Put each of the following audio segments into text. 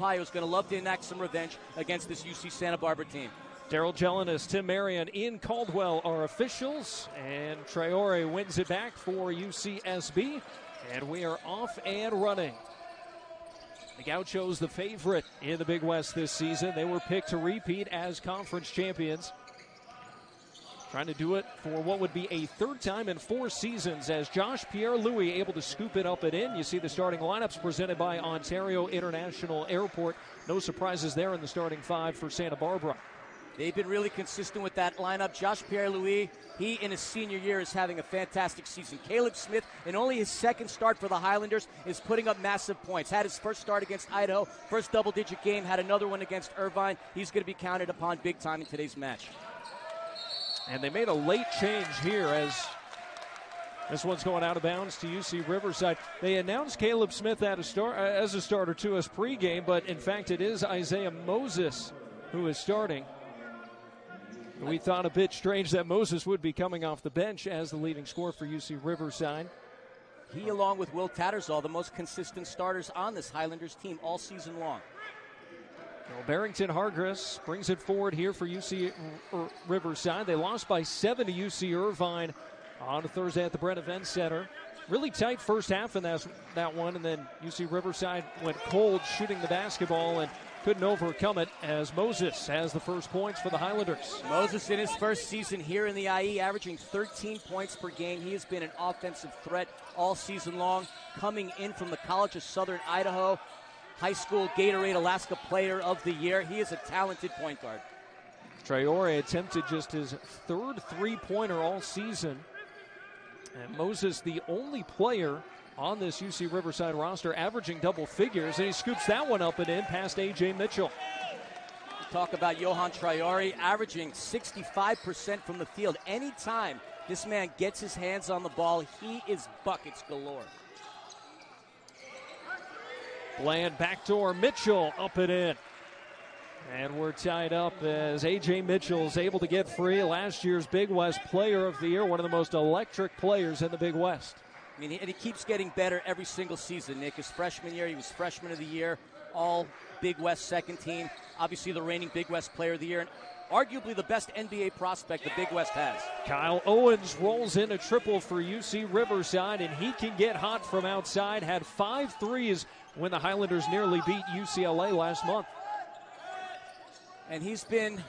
Is going to love to enact some revenge against this UC Santa Barbara team. Daryl Jellinis, Tim Marion, Ian Caldwell are officials, and Traore wins it back for UCSB, and we are off and running. The Gauchos, the favorite in the Big West this season. They were picked to repeat as conference champions. Trying to do it for what would be a third time in four seasons as Josh Pierre Louis able to scoop it up and in. You see the starting lineups presented by Ontario International Airport. No surprises there in the starting five for Santa Barbara. They've been really consistent with that lineup. Josh Pierre Louis, he in his senior year is having a fantastic season. Caleb Smith, in only his second start for the Highlanders, is putting up massive points. Had his first start against Idaho, first double digit game, had another one against Irvine. He's going to be counted upon big time in today's match. And they made a late change here as this one's going out of bounds to UC Riverside. They announced Caleb Smith a star, uh, as a starter to us pregame, but in fact it is Isaiah Moses who is starting. We thought a bit strange that Moses would be coming off the bench as the leading scorer for UC Riverside. He, along with Will Tattersall, the most consistent starters on this Highlanders team all season long. Well, Barrington Hargress brings it forward here for UC Riverside. They lost by seven to UC Irvine on Thursday at the Bren Event Center. Really tight first half in that, that one, and then UC Riverside went cold shooting the basketball and couldn't overcome it as Moses has the first points for the Highlanders. Moses in his first season here in the IE, averaging 13 points per game. He has been an offensive threat all season long, coming in from the College of Southern Idaho, high school Gatorade Alaska Player of the Year. He is a talented point guard. Traore attempted just his third three pointer all season. And Moses, the only player on this UC Riverside roster, averaging double figures, and he scoops that one up and in past Ajay Mitchell. Talk about Yohan Traore averaging 65% from the field. Anytime this man gets his hands on the ball, he is buckets galore. Bland backdoor Mitchell up and in. And we're tied up as Ajay Mitchell is able to get free. Last year's Big West Player of the Year, one of the most electric players in the Big West. I mean, and he keeps getting better every single season, Nick. His freshman year, he was freshman of the year, all Big West second team. Obviously, the reigning Big West player of the year, and arguably the best NBA prospect the Big West has. Kyle Owens rolls in a triple for UC Riverside, and he can get hot from outside. Had five threes when the Highlanders nearly beat UCLA last month. And he's been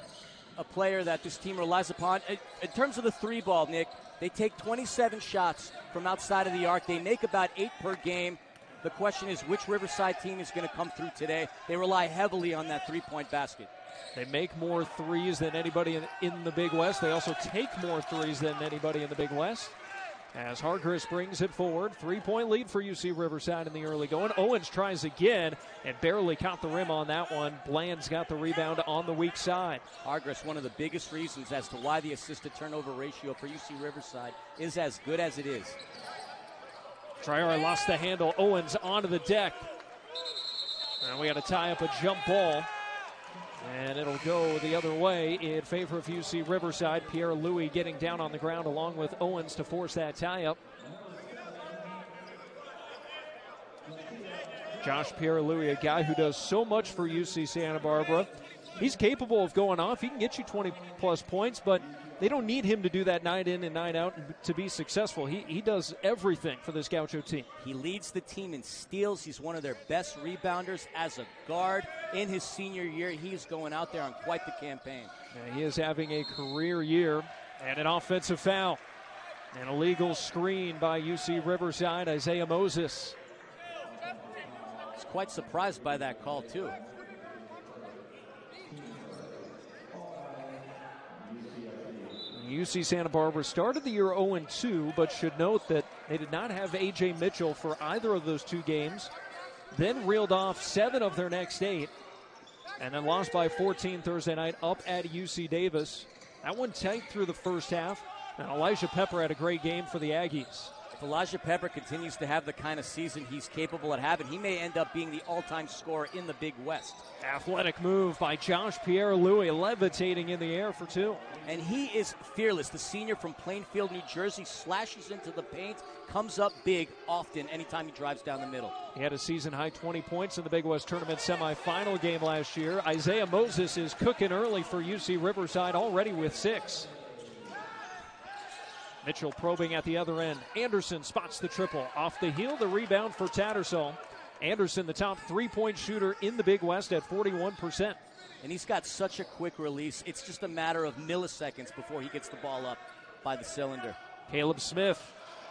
a player that this team relies upon. In terms of the three ball, Nick, they take 27 shots from outside of the arc. They make about eight per game. The question is which Riverside team is going to come through today. They rely heavily on that three point basket. They make more threes than anybody in, in the Big West. They also take more threes than anybody in the Big West. As Hargress brings it forward, three point lead for UC Riverside in the early going. Owens tries again and barely caught the rim on that one. Bland's got the rebound on the weak side. Hargress, one of the biggest reasons as to why the assist to turnover ratio for UC Riverside is as good as it is. Traore lost the handle. Owens onto the deck. And we got to tie up a jump ball. And it'll go the other way in favor of UC Riverside. Pierre Louis getting down on the ground along with Owens to force that tie up. Josh Pierre Louis, a guy who does so much for UC Santa Barbara. He's capable of going off. He can get you 20 plus points, but they don't need him to do that night in and night out to be successful. He, he does everything for this Gaucho team. He leads the team in steals. He's one of their best rebounders as a guard. In his senior year, he's going out there on quite the campaign. He is having a career year and an offensive foul. An illegal screen by UC Riverside, Isaiah Moses. I was quite surprised by that call, too. UC Santa Barbara started the year 0 2, but should note that they did not have Ajay Mitchell for either of those two games. Then reeled off seven of their next eight, and then lost by 14 Thursday night up at UC Davis. That one tight through the first half, and Elijah Pepper had a great game for the Aggies. If Elijah Pepper continues to have the kind of season he's capable of having, he may end up being the all time scorer in the Big West. Athletic move by Josh Pierre Louis, levitating in the air for two. And he is fearless. The senior from Plainfield, New Jersey, slashes into the paint, comes up big often anytime he drives down the middle. He had a season high 20 points in the Big West Tournament semifinal game last year. Isaiah Moses is cooking early for UC Riverside already with six. Mitchell probing at the other end. Anderson spots the triple. Off the heel, the rebound for Tattersall. Anderson, the top three point shooter in the Big West at 41%. And he's got such a quick release. It's just a matter of milliseconds before he gets the ball up by the cylinder. Caleb Smith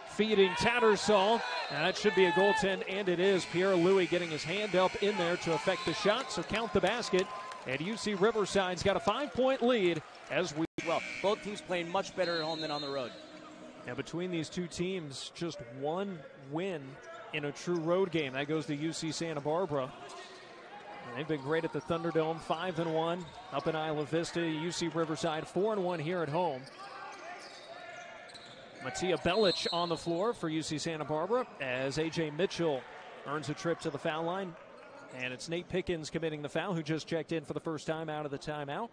feeding Tattersall. And that should be a goaltend, and it is. Pierre Louis getting his hand up in there to affect the shot, so count the basket. And UC Riverside's got a five point lead as we. Well, both teams playing much better at home than on the road. Now, between these two teams, just one win in a true road game. That goes to UC Santa Barbara. And they've been great at the Thunderdome, five and one up in Isla Vista. UC Riverside, four and one here at home. Matija Belic on the floor for UC Santa Barbara as Ajay Mitchell earns a trip to the foul line. And it's Nate Pickens committing the foul, who just checked in for the first time out of the timeout.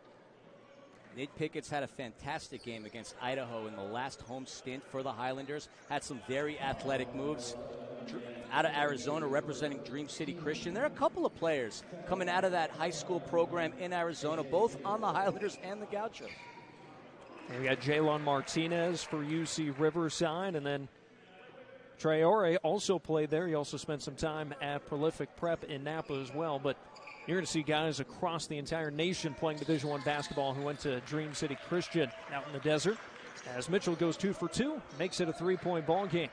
Nate Pickett's had a fantastic game against Idaho in the last home stint for the Highlanders. Had some very athletic moves. Out of Arizona, representing Dream City Christian. There are a couple of players coming out of that high school program in Arizona, both on the Highlanders and the Gauchos. And we got Jalen Martinez for UC Riverside, and then Traore also played there. He also spent some time at Prolific Prep in Napa as well. But you're going to see guys across the entire nation playing Division One basketball who went to Dream City Christian out in the desert. As Mitchell goes two for two, makes it a three-point ball game.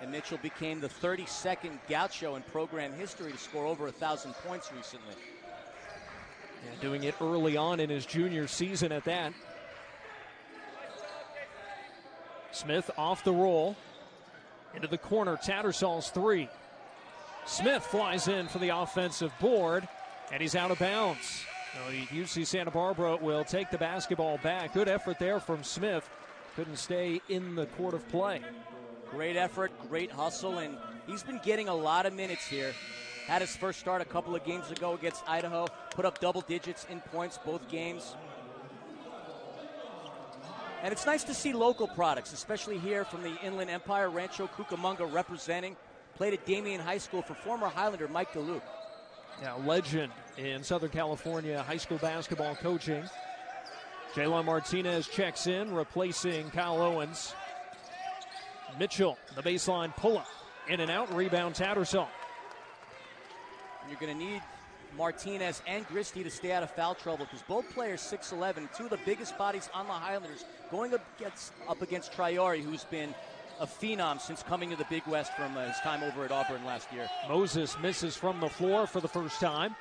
And Mitchell became the 32nd Gaucho in program history to score over a thousand points recently. Yeah, doing it early on in his junior season at that. Smith off the roll. Into the corner. Tattersall's three. Smith flies in for the offensive board and he's out of bounds. UC Santa Barbara will take the basketball back. Good effort there from Smith. Couldn't stay in the court of play. Great effort, great hustle, and he's been getting a lot of minutes here. Had his first start a couple of games ago against Idaho, put up double digits in points both games. And it's nice to see local products, especially here from the Inland Empire, Rancho Cucamonga representing. Played at Damien High School for former Highlander Mike DeLuke. Now, legend in Southern California high school basketball coaching. Jalen Martinez checks in, replacing Kyle Owens. Mitchell, the baseline pull up. In and out, rebound Tattersall. You're going to need Martinez and Christie to stay out of foul trouble because both players 6'11, two of the biggest bodies on the Highlanders, going up against, up against Traore, who's been a phenom since coming to the Big West from his time over at Auburn last year. Moses misses from the floor for the first time.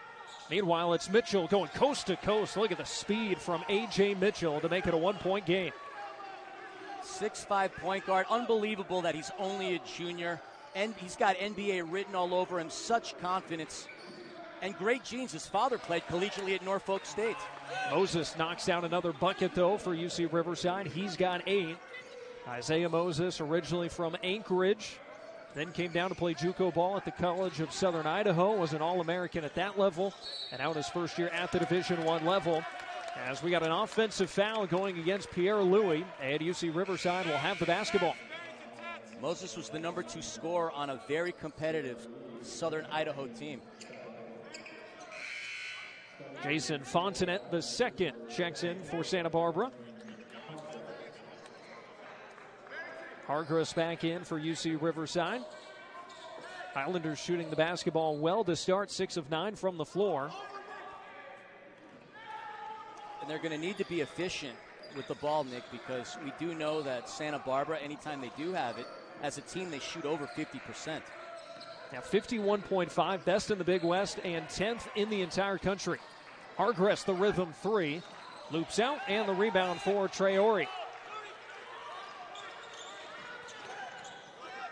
Meanwhile, it's Mitchell going coast to coast. Look at the speed from Ajay Mitchell to make it a one point game. Six-five point guard. Unbelievable that he's only a junior. And he's got NBA written all over him. Such confidence. And great genes. His father played collegiately at Norfolk State. Moses knocks down another bucket, though, for UC Riverside. He's got eight. Isaiah Moses, originally from Anchorage, then came down to play JUCO ball at the College of Southern Idaho. Was an All-American at that level, and out his first year at the Division One level. As we got an offensive foul going against Pierre Louis, and UC Riverside will have the basketball. Moses was the number two scorer on a very competitive Southern Idaho team. Jason Fontenet, the second, checks in for Santa Barbara. Hargress back in for UC Riverside. Islanders shooting the basketball well to start, six of nine from the floor. And they're going to need to be efficient with the ball, Nick, because we do know that Santa Barbara, anytime they do have it, as a team, they shoot over 50%. Now, 51.5, best in the Big West and 10th in the entire country. Hargress, the rhythm three, loops out, and the rebound for Traore.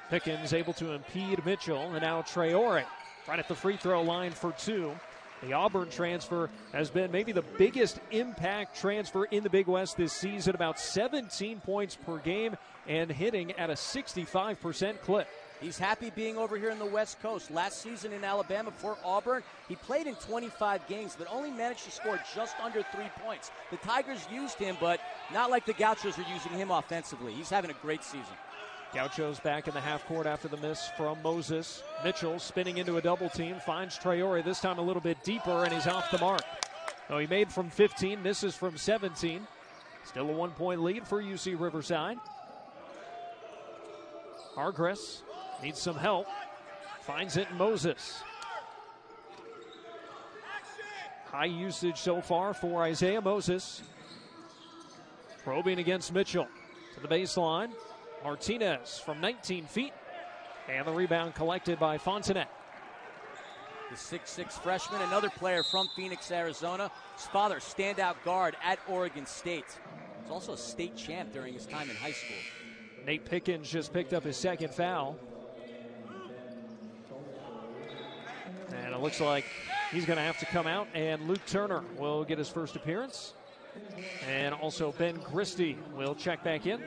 Pickens able to impede Mitchell, and now Traore right at the free throw line for two. The Auburn transfer has been maybe the biggest impact transfer in the Big West this season, about 17 points per game and hitting at a 65% clip. He's happy being over here in the West Coast. Last season in Alabama for Auburn, he played in 25 games, but only managed to score just under three points. The Tigers used him, but not like the Gauchos are using him offensively. He's having a great season. Gauchos back in the half court after the miss from Moses. Mitchell spinning into a double team, finds Traore, this time a little bit deeper, and he's off the mark. Oh, he made from 15, misses from 17. Still a one point lead for UC Riverside. Hargress Needs some help. Finds it Moses. High usage so far for Isaiah Moses. Probing against Mitchell to the baseline. Martinez from 19 feet. And the rebound collected by Fontenet. The six-six freshman, another player from Phoenix, Arizona. His father, standout guard at Oregon State. He's also a state champ during his time in high school. Nate Pickens just picked up his second foul. And it looks like he's going to have to come out, and Luke Turner will get his first appearance. And also Ben Christie will check back in.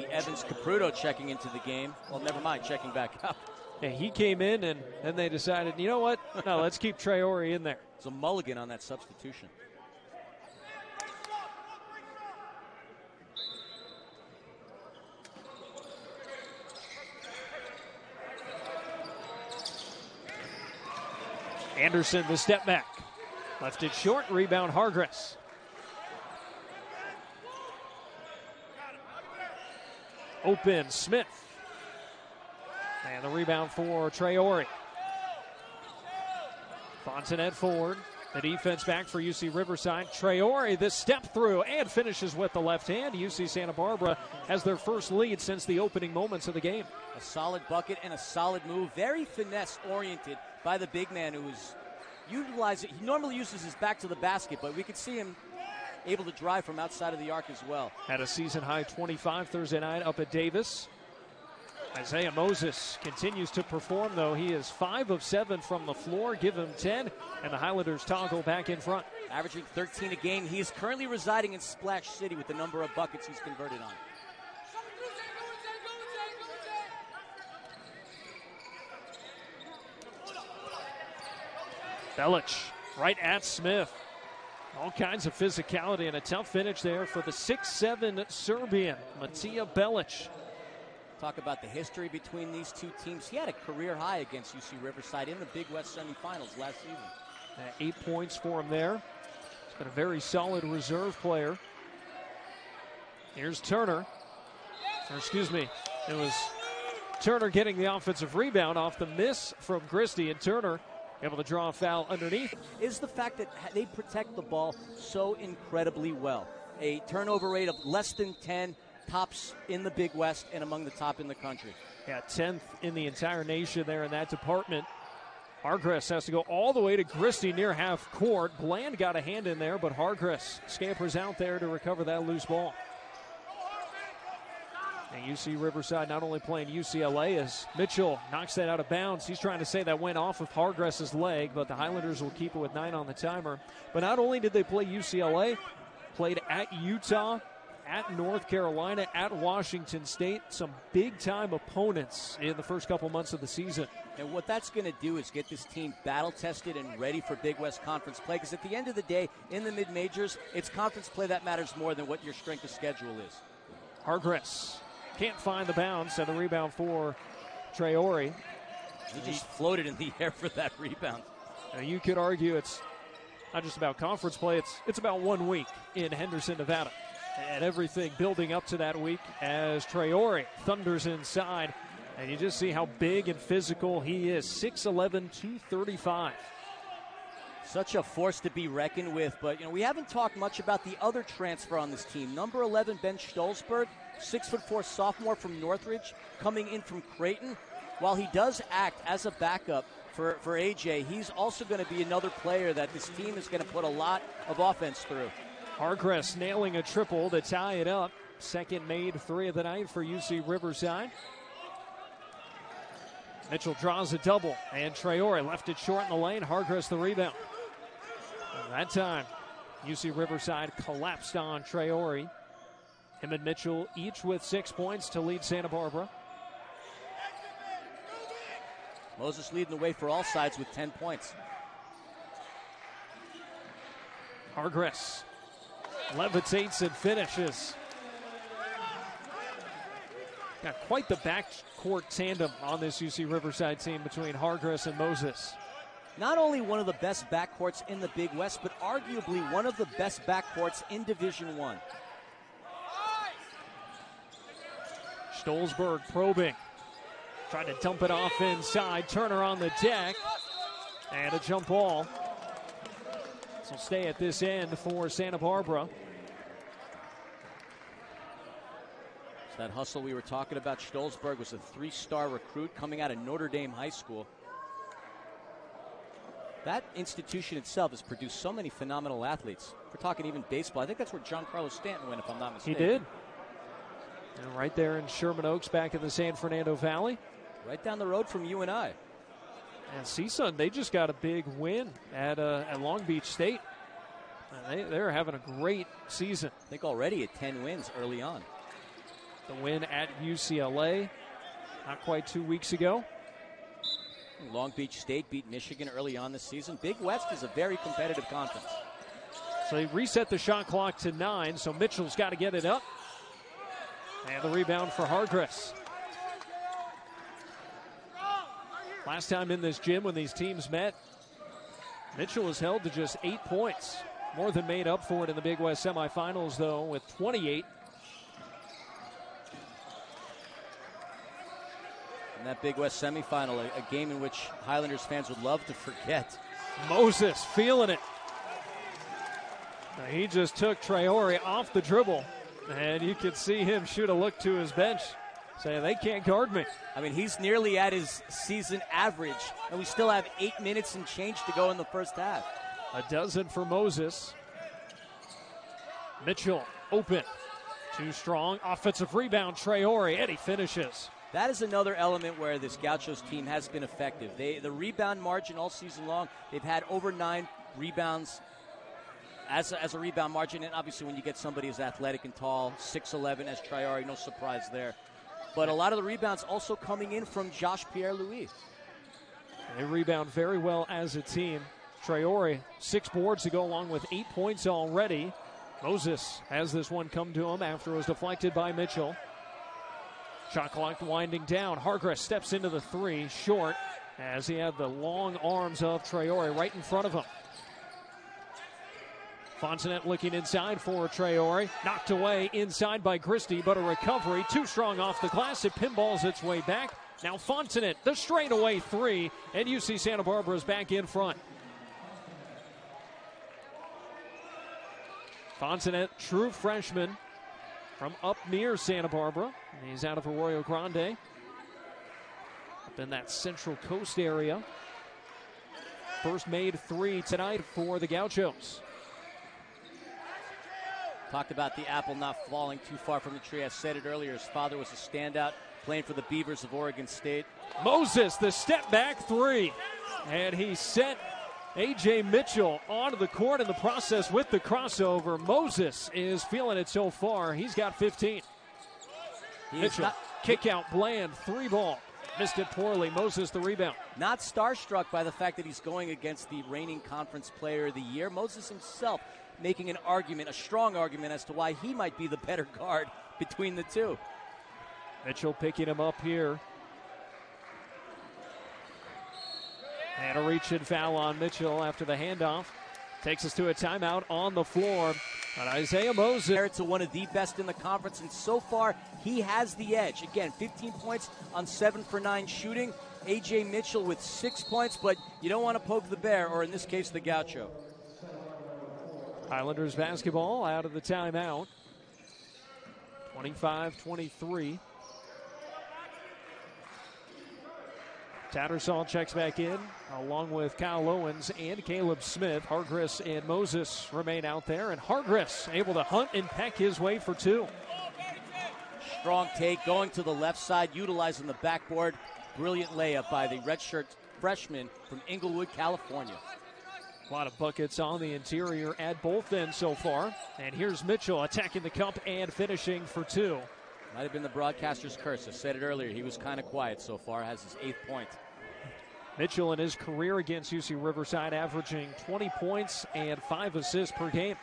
See Evans Caputo checking into the game. Well, never mind, checking back up. Yeah, he came in, and then they decided, you know what? No, let's keep Traore in there. It's a mulligan on that substitution. Anderson, the step back. Left it short, rebound Hargress. Open, Smith. And the rebound for Traore. Fontenet forward. The defense back for UC Riverside. Traore, this step through and finishes with the left hand. UC Santa Barbara has their first lead since the opening moments of the game. A solid bucket and a solid move. Very finesse oriented by the big man who is utilizing. He normally uses his back to the basket, but we could see him able to drive from outside of the arc as well. Had a season high 25 Thursday night up at Davis. Isaiah Moses continues to perform, though. He is 5 of 7 from the floor. Give him 10, and the Highlanders toggle back in front. Averaging 13 a game. He is currently residing in Splash City with the number of buckets he's converted on. Belic right at Smith. All kinds of physicality and a tough finish there for the six-seven Serbian, Matija Belic. Talk about the history between these two teams. He had a career high against UC Riverside in the Big West semifinals last season. Uh, eight points for him there. He's been a very solid reserve player. Here's Turner. Or excuse me, it was Turner getting the offensive rebound off the miss from Christie, and Turner able to draw a foul underneath. Is the fact that they protect the ball so incredibly well. A turnover rate of less than 10 tops in the Big West and among the top in the country. Yeah, 10th in the entire nation there in that department. Hargress has to go all the way to Christie near half court. Bland got a hand in there, but Hargress scampers out there to recover that loose ball. And UC Riverside not only playing UCLA as Mitchell knocks that out of bounds. He's trying to say that went off of Hargress's leg, but the Highlanders will keep it with nine on the timer. But not only did they play UCLA, played at Utah, at North Carolina, at Washington State. Some big time opponents in the first couple months of the season. And what that's going to do is get this team battle tested and ready for Big West Conference play. Because at the end of the day, in the mid majors, it's conference play that matters more than what your strength of schedule is. Hargress can't find the bounce and the rebound for Traore. He just floated in the air for that rebound. Now you could argue it's not just about conference play, it's it's about one week in Henderson, Nevada. And everything building up to that week as Traore thunders inside. And you just see how big and physical he is 6'11, 235 such a force to be reckoned with. But you know, we haven't talked much about the other transfer on this team. Number 11, Ben Shtolzberg, six foot four sophomore from Northridge, coming in from Creighton. While he does act as a backup for, for Ajay, he's also going to be another player that this team is going to put a lot of offense through. Hargress nailing a triple to tie it up. Second made three of the night for UC Riverside. Mitchell draws a double, and Traore left it short in the lane. Hargress the rebound. And that time, UC Riverside collapsed on Traore. Him and Mitchell each with six points to lead Santa Barbara. Moses leading the way for all sides with 10 points. Hargress levitates and finishes. Got quite the backcourt tandem on this UC Riverside team between Hargress and Moses. Not only one of the best backcourts in the Big West, but arguably one of the best backcourts in Division One. Shtolzberg probing. Trying to dump it off inside. Turner on the deck. And a jump ball. So stay at this end for Santa Barbara. that hustle we were talking about. Shtolzberg was a three star recruit coming out of Notre Dame High School. That institution itself has produced so many phenomenal athletes. We're talking even baseball. I think that's where Giancarlo Stanton went, if I'm not mistaken. He did. And right there in Sherman Oaks, back in the San Fernando Valley. Right down the road from you and I. And CSUN, they just got a big win at, uh, at Long Beach State. And they, they're having a great season. I think already at 10 wins early on. The win at UCLA not quite two weeks ago. Long Beach State beat Michigan early on this season. Big West is a very competitive conference. So they reset the shot clock to nine, so Mitchell's got to get it up. And the rebound for Hargress. Last time in this gym when these teams met, Mitchell was held to just eight points. More than made up for it in the Big West semifinals, though, with 28. In that Big West semifinal, a, a game in which Highlanders fans would love to forget. Moses feeling it. Now he just took Traore off the dribble, and you could see him shoot a look to his bench saying they can't guard me. I mean, he's nearly at his season average, and we still have eight minutes and change to go in the first half. A dozen for Moses. Mitchell open. Too strong. Offensive rebound, Traore. Eddie finishes. That is another element where this Gauchos team has been effective. They the rebound margin all season long, they've had over nine rebounds as a, as a rebound margin, and obviously when you get somebody as athletic and tall, 6'11 as Traore, no surprise there. But a lot of the rebounds also coming in from Josh Pierre Louis. They rebound very well as a team. Traore, six boards to go along with eight points already. Moses has this one come to him after it was deflected by Mitchell. Shot clock winding down. Hargress steps into the three, short, as he had the long arms of Traore right in front of him. Fontenet looking inside for Traore. Knocked away inside by Christie, but a recovery too strong off the glass. It pinballs its way back. Now Fontenet, the straightaway three, and UC Santa Barbara is back in front. Fontenet, true freshman from up near Santa Barbara. He's out of Arroyo Grande. Up in that Central Coast area. First made three tonight for the Gauchos. Talked about the apple not falling too far from the tree. I said it earlier. His father was a standout playing for the Beavers of Oregon State. Moses, the step back three. And he sent Ajay Mitchell onto the court in the process with the crossover. Moses is feeling it so far. He's got 15. He Mitchell, not, kick out, bland, three ball. Missed it poorly. Moses the rebound. Not starstruck by the fact that he's going against the reigning conference player of the year. Moses himself making an argument, a strong argument, as to why he might be the better guard between the two. Mitchell picking him up here. And a reach and foul on Mitchell after the handoff. Takes us to a timeout on the floor. And Isaiah Moses. To one of the best in the conference, and so far he has the edge. Again, 15 points on 7 for 9 shooting. Ajay Mitchell with 6 points, but you don't want to poke the bear, or in this case, the gaucho. Highlanders basketball out of the timeout. 25 23. Tattersall checks back in along with Kyle Owens and Caleb Smith. Hargress and Moses remain out there, and Hargress able to hunt and peck his way for two. Strong take, going to the left side, utilizing the backboard. Brilliant layup by the redshirt freshman from Inglewood, California. A lot of buckets on the interior at both ends so far. And here's Mitchell attacking the cup and finishing for two. Might have been the broadcaster's curse. I said it earlier. He was kind of quiet so far, has his eighth point. Mitchell in his career against UC Riverside averaging 20 points and five assists per game.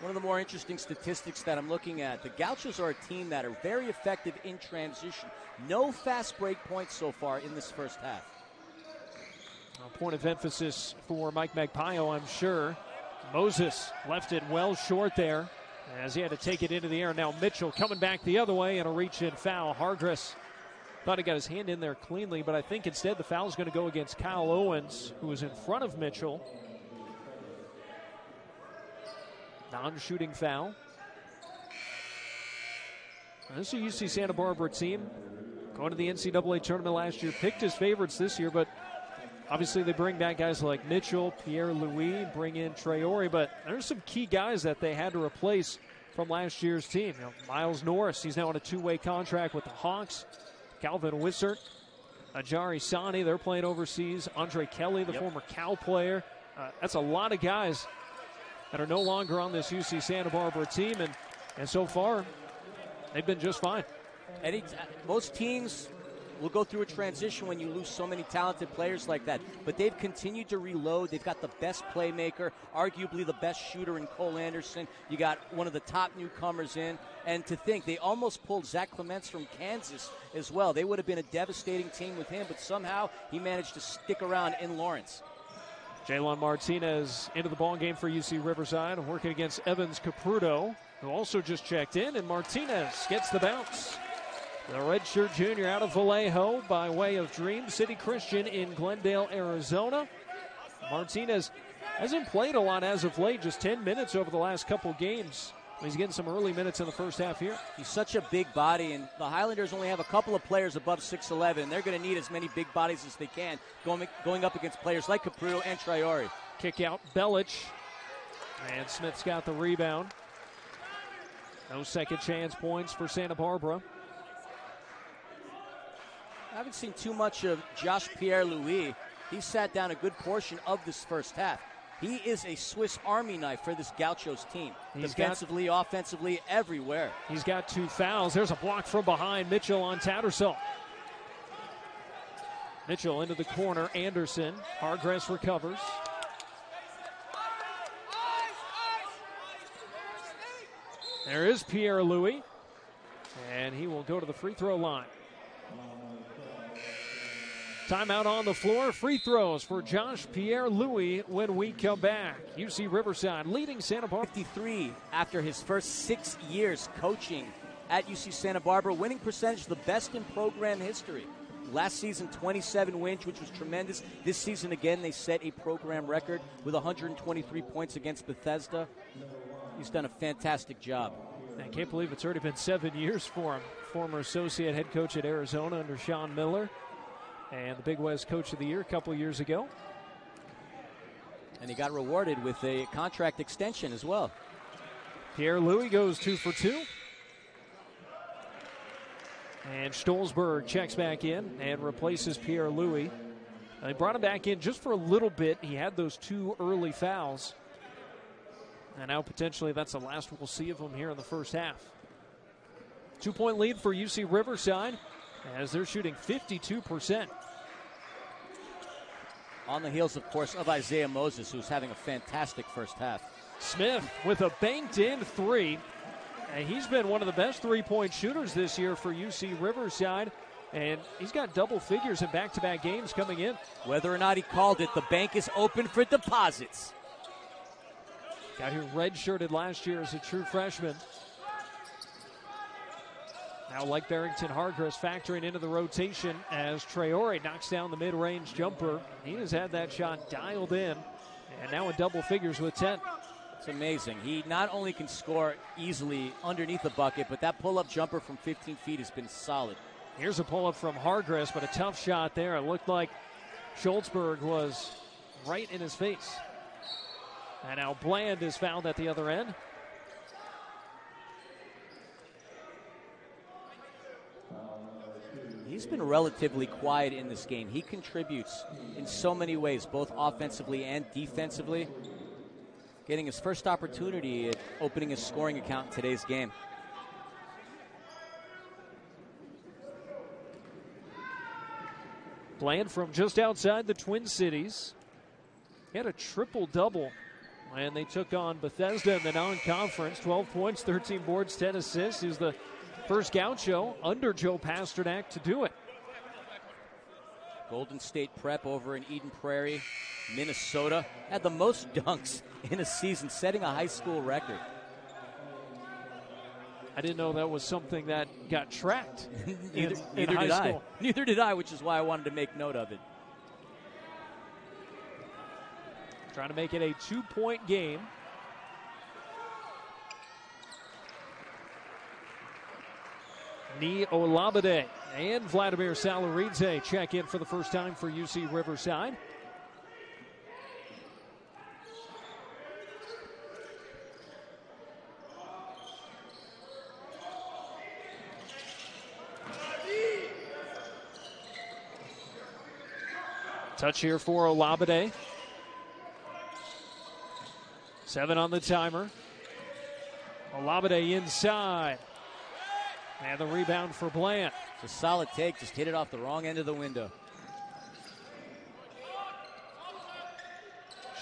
One of the more interesting statistics that I'm looking at the Gauchos are a team that are very effective in transition. No fast break points so far in this first half. Point of emphasis for Mike Magpayo, I'm sure. Moses left it well short there as he had to take it into the air. Now Mitchell coming back the other way and a reach in foul. Hargress thought he got his hand in there cleanly, but I think instead the foul is going to go against Kyle Owens, who was in front of Mitchell. Non shooting foul. This is a UC Santa Barbara team going to the NCAA tournament last year, picked his favorites this year, but obviously they bring back guys like Mitchell, Pierre Louis, bring in Traore, but there's some key guys that they had to replace from last year's team. You know, Miles Norris, he's now on a two-way contract with the Hawks. Calvin Wishart, Ajare Sanni, they're playing overseas. Andre Kelly, the yep. former Cal player. Uh, that's a lot of guys that are no longer on this UC Santa Barbara team, and, and so far, they've been just fine. Any, most teams will go through a transition when you lose so many talented players like that. But they've continued to reload. They've got the best playmaker, arguably the best shooter in Cole Anderson. You got one of the top newcomers in. And to think they almost pulled Zach Clemence from Kansas as well. They would have been a devastating team with him, but somehow he managed to stick around in Lawrence. Jalen Martinez into the ball game for UC Riverside, working against Evans Caputo, who also just checked in, and Martinez gets the bounce. The redshirt junior out of Vallejo by way of Dream City Christian in Glendale, Arizona. Martinez hasn't played a lot as of late, just 10 minutes over the last couple games. He's getting some early minutes in the first half here. He's such a big body, and the Highlanders only have a couple of players above 6'11. They're going to need as many big bodies as they can going, going up against players like Caputo and Traore. Kick out Belic, and Smith's got the rebound. No second chance points for Santa Barbara. I haven't seen too much of Josh Pierre Louis. He sat down a good portion of this first half. He is a Swiss Army knife for this Gauchos team. He's Defensively, got, offensively, everywhere. He's got two fouls. There's a block from behind Mitchell on Tattersall. Mitchell into the corner. Anderson. Hargress recovers. There is Pierre Louis. And he will go to the free throw line. Timeout on the floor. Free throws for Josh Pierre Louis when we come back. UC Riverside leading Santa Barbara. 53 after his first six years coaching at UC Santa Barbara. Winning percentage the best in program history. Last season, 27 wins, which was tremendous. This season, again, they set a program record with 123 points against Bethesda. He's done a fantastic job. I can't believe it's already been seven years for him. Former associate head coach at Arizona under Sean Miller and the Big West Coach of the Year a couple years ago. And he got rewarded with a contract extension as well. Pierre Louis goes two for two. And Shtolzberg checks back in and replaces Pierre Louis. They brought him back in just for a little bit. He had those two early fouls. And now potentially that's the last we'll see of him here in the first half. Two point lead for UC Riverside as they're shooting 52%. On the heels, of course, of Isaiah Moses, who's having a fantastic first half. Smith with a banked in three. And he's been one of the best three point shooters this year for UC Riverside. And he's got double figures in back to back games coming in. Whether or not he called it, the bank is open for deposits. Got here redshirted last year as a true freshman. Now, like Barrington Hargress factoring into the rotation as Traore knocks down the mid range jumper. He has had that shot dialed in, and now in double figures with 10. It's amazing. He not only can score easily underneath the bucket, but that pull up jumper from 15 feet has been solid. Here's a pull up from Hargress, but a tough shot there. It looked like Shtolzberg was right in his face. And now Bland is fouled at the other end. He's been relatively quiet in this game. He contributes in so many ways, both offensively and defensively. Getting his first opportunity at opening his scoring account in today's game. Bland from just outside the Twin Cities. He had a triple double and they took on Bethesda in the non conference 12 points, 13 boards, 10 assists. He's the first Gaucho under Joe Pasternack to do it. Golden State Prep over in Eden Prairie, Minnesota, had the most dunks in a season, setting a high school record. I didn't know that was something that got tracked. neither, in, neither in did school. I. Neither did I, which is why I wanted to make note of it. Trying to make it a two point game. Ni Olabade and Vladimir Salaridze check in for the first time for UC Riverside. Touch here for Olabade. Seven on the timer. Olabade inside. And the rebound for Bland. It's a solid take, just hit it off the wrong end of the window.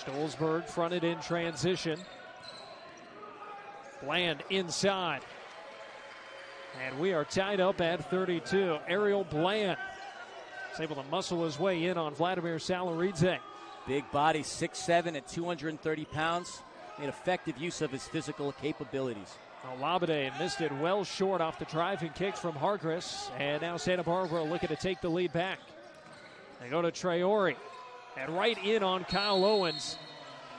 Shtolzberg fronted in transition. Bland inside. And we are tied up at 32. Ariel Bland is able to muscle his way in on Vladimir Salaridze. Big body, 6'7 at 230 pounds. Made effective use of his physical capabilities. Olabade missed it well short off the driving kick from Hargress. And now Santa Barbara looking to take the lead back. They go to Traore. And right in on Kyle Owens.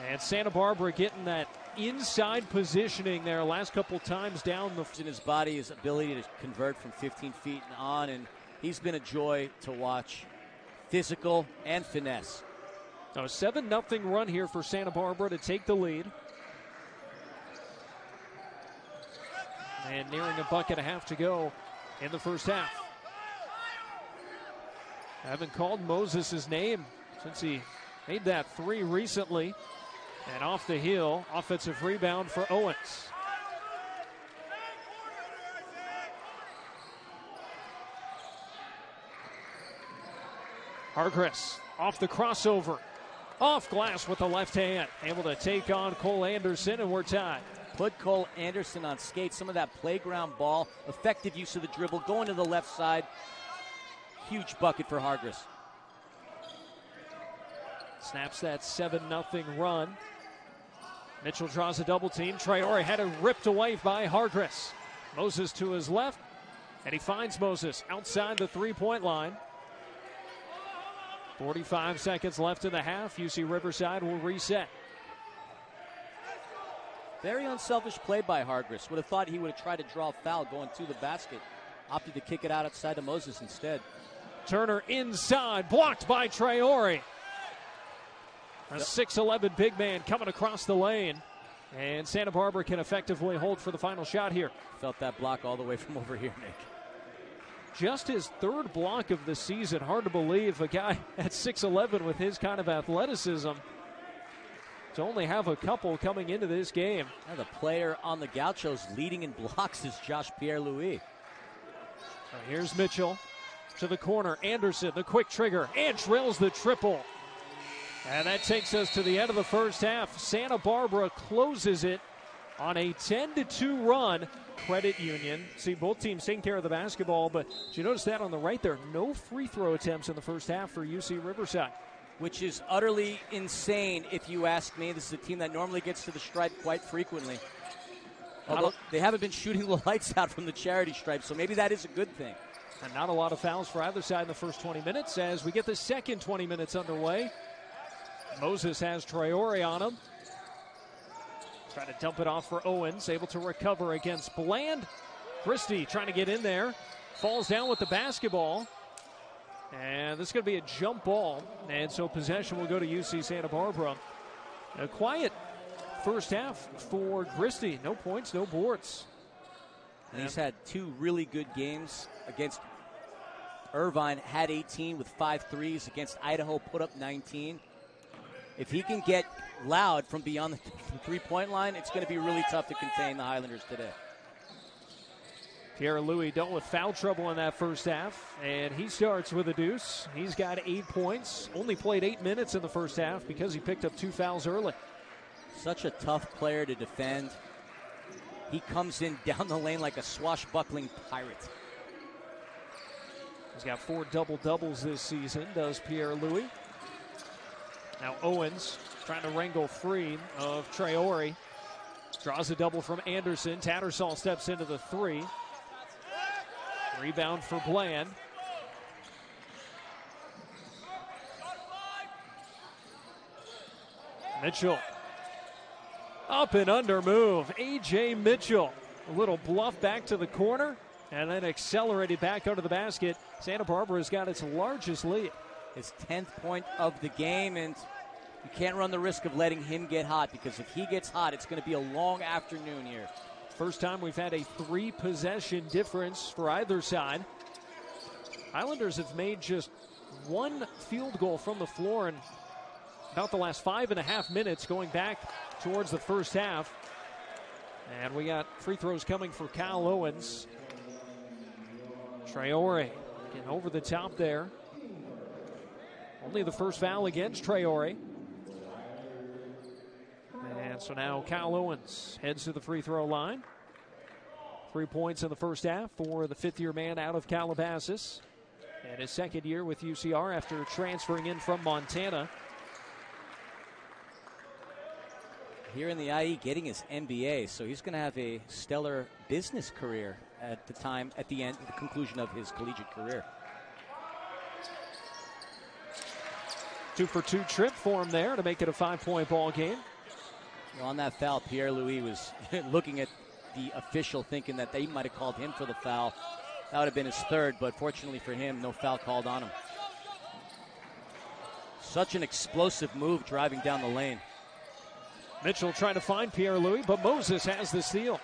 And Santa Barbara getting that inside positioning there last couple times down the. In his body, his ability to convert from 15 feet and on. And he's been a joy to watch. Physical and finesse. A 7 0 run here for Santa Barbara to take the lead. And nearing a buck and a half to go in the first half. Haven't called Moses' name since he made that three recently. And off the heel, offensive rebound for Owens. Hargress off the crossover. Off glass with the left hand. Able to take on Cole Anderson, and we're tied. Put Cole Anderson on skates. Some of that playground ball. Effective use of the dribble. Going to the left side. Huge bucket for Hargress. Snaps that 7 0 run. Mitchell draws a double team. Traore had it ripped away by Hargress. Moses to his left, and he finds Moses outside the three point line. 45 seconds left in the half. UC Riverside will reset. Very unselfish play by Hargress. Would have thought he would have tried to draw a foul going to the basket. Opted to kick it out outside to Moses instead. Turner inside, blocked by Traore. A 6'11 big man coming across the lane. And Santa Barbara can effectively hold for the final shot here. Felt that block all the way from over here, Nick. Just his third block of the season. Hard to believe a guy at 6'11 with his kind of athleticism to only have a couple coming into this game. Now the player on the Gauchos leading in blocks is Josh Pierre Louis. here's Mitchell to the corner. Anderson, the quick trigger, and drills the triple. And that takes us to the end of the first half. Santa Barbara closes it on a 10 to 2 run. Credit Union. See, both teams taking care of the basketball, but you notice that on the right there? No free throw attempts in the first half for UC Riverside. Which is utterly insane, if you ask me. This is a team that normally gets to the stripe quite frequently. Although they haven't been shooting the lights out from the charity stripe, so maybe that is a good thing. And not a lot of fouls for either side in the first 20 minutes as we get the second 20 minutes underway. Moses has Traore on him. Trying to dump it off for Owens, able to recover against Bland. Christie trying to get in there, falls down with the basketball. And this is going to be a jump ball. And so possession will go to UC Santa Barbara. A quiet first half for Christie. No points, no boards. And he's had two really good games against Irvine had 18 with five threes. Against Idaho, put up 19. If he can get loud from beyond the three point line, it's going to be really tough to contain the Highlanders today. Pierre Louis dealt with foul trouble in that first half, and he starts with a deuce. He's got eight points, only played eight minutes in the first half because he picked up two fouls early. Such a tough player to defend. He comes in down the lane like a swashbuckling pirate. He's got four double doubles this season, does Pierre Louis. Now Owens trying to wrangle free of Traore. Draws a double from Anderson. Tattersall steps into the three. Rebound for Bland. Mitchell. Up and under move. Ajay Mitchell. A little bluff back to the corner and then accelerated back under the basket. Santa Barbara's got its largest lead. His 10th point of the game, and you can't run the risk of letting him get hot because if he gets hot, it's going to be a long afternoon here. First time we've had a three possession difference for either side. Highlanders have made just one field goal from the floor in about the last five and a half minutes going back towards the first half. And we got free throws coming for Kyle Owens. Traore getting over the top there. Only the first foul against Traore. And so now Kyle Owens heads to the free throw line. Three points in the first half for the fifth year man out of Calabasas. And his second year with UCR after transferring in from Montana. Here in the IE, getting his MBA, so he's going to have a stellar business career at the time, at the end, the conclusion of his collegiate career. Two for two trip for him there to make it a five point ball game. On that foul, Pierre Louis was looking at the official thinking that they might have called him for the foul. That would have been his third, but fortunately for him, no foul called on him. Such an explosive move driving down the lane. Mitchell trying to find Pierre Louis, but Moses has the steal.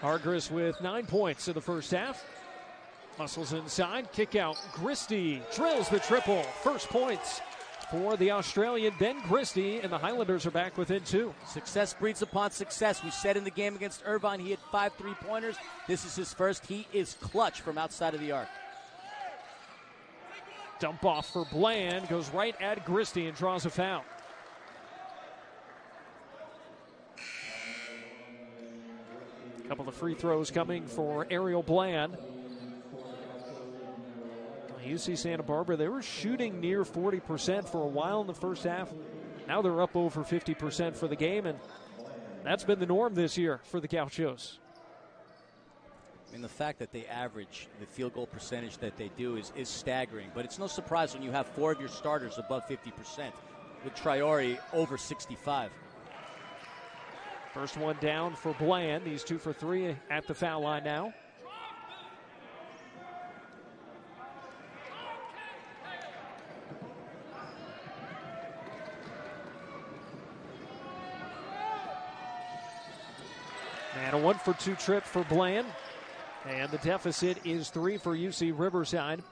Hargress with nine points in the first half. Muscles inside, kick out. Christie drills the triple. First points for the Australian Ben Christie, and the Highlanders are back within two. Success breeds upon success. We said in the game against Irvine he had five three pointers. This is his first. He is clutch from outside of the arc. Dump off for Bland, goes right at Christie and draws a foul. A couple of free throws coming for Ariel Bland. UC Santa Barbara, they were shooting near 40% for a while in the first half. Now they're up over 50% for the game, and that's been the norm this year for the Gauchos. I mean, the fact that they average the field goal percentage that they do is, is staggering, but it's no surprise when you have four of your starters above 50%, with Traore over 65. First one down for Bland. He's two for three at the foul line now. One for two trip for Bland. And the deficit is three for UC Riverside.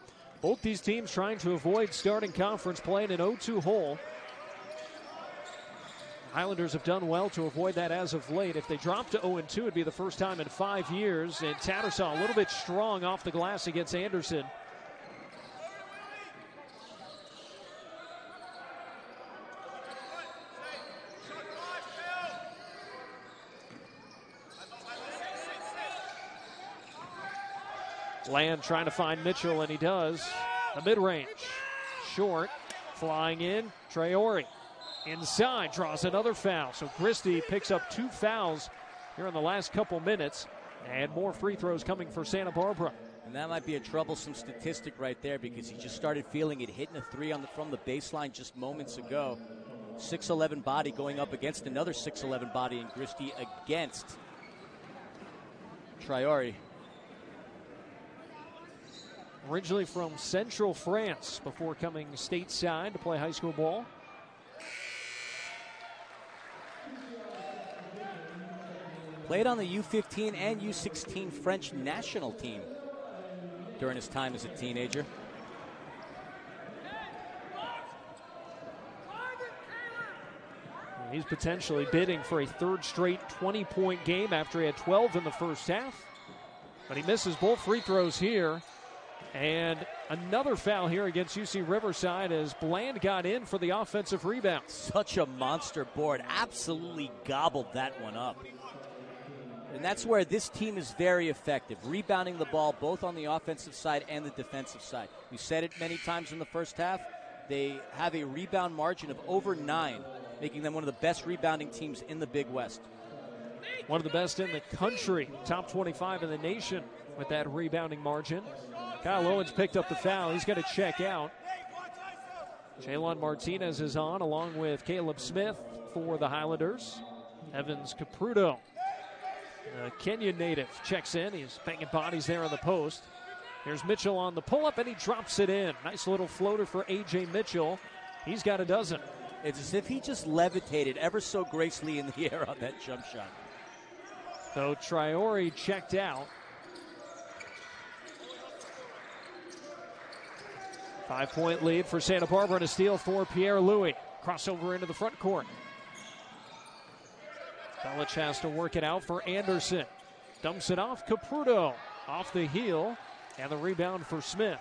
Both these teams trying to avoid starting conference play in an 0 2 hole. Highlanders have done well to avoid that as of late. If they drop to 0 2, it'd be the first time in five years. And Tattersall a little bit strong off the glass against Anderson. Land trying to find Mitchell, and he does. The mid range. Short. Flying in. Traore. Inside. Draws another foul. So Christie picks up two fouls here in the last couple minutes. And more free throws coming for Santa Barbara. And that might be a troublesome statistic right there because he just started feeling it hitting a three on the, from the baseline just moments ago. 6'11 body going up against another 6'11 body in Christie against Traore originally from Central France before coming stateside to play high school ball. Played on the U15 and U16 French national team during his time as a teenager. He's potentially bidding for a third straight 20 point game after he had 12 in the first half. But he misses both free throws here. And another foul here against UC Riverside as Bland got in for the offensive rebound. Such a monster board. Absolutely gobbled that one up. And that's where this team is very effective, rebounding the ball both on the offensive side and the defensive side. We said it many times in the first half. They have a rebound margin of over nine, making them one of the best rebounding teams in the Big West. One of the best in the country, top 25 in the nation with that rebounding margin. Kyle Owens picked up the foul. He's going to check out. Jalen Martinez is on along with Caleb Smith for the Highlanders. Evans Caputo, a Kenyan native, checks in. He's banging bodies there on the post. Here's Mitchell on the pull up and he drops it in. Nice little floater for Ajay Mitchell. He's got a dozen. It's as if he just levitated ever so gracefully in the air on that jump shot. So Traore checked out. Five point lead for Santa Barbara and a steal for Pierre Louis. Crossover into the front court. Belic has to work it out for Anderson. Dumps it off Caputo. Off the heel. And the rebound for Smith.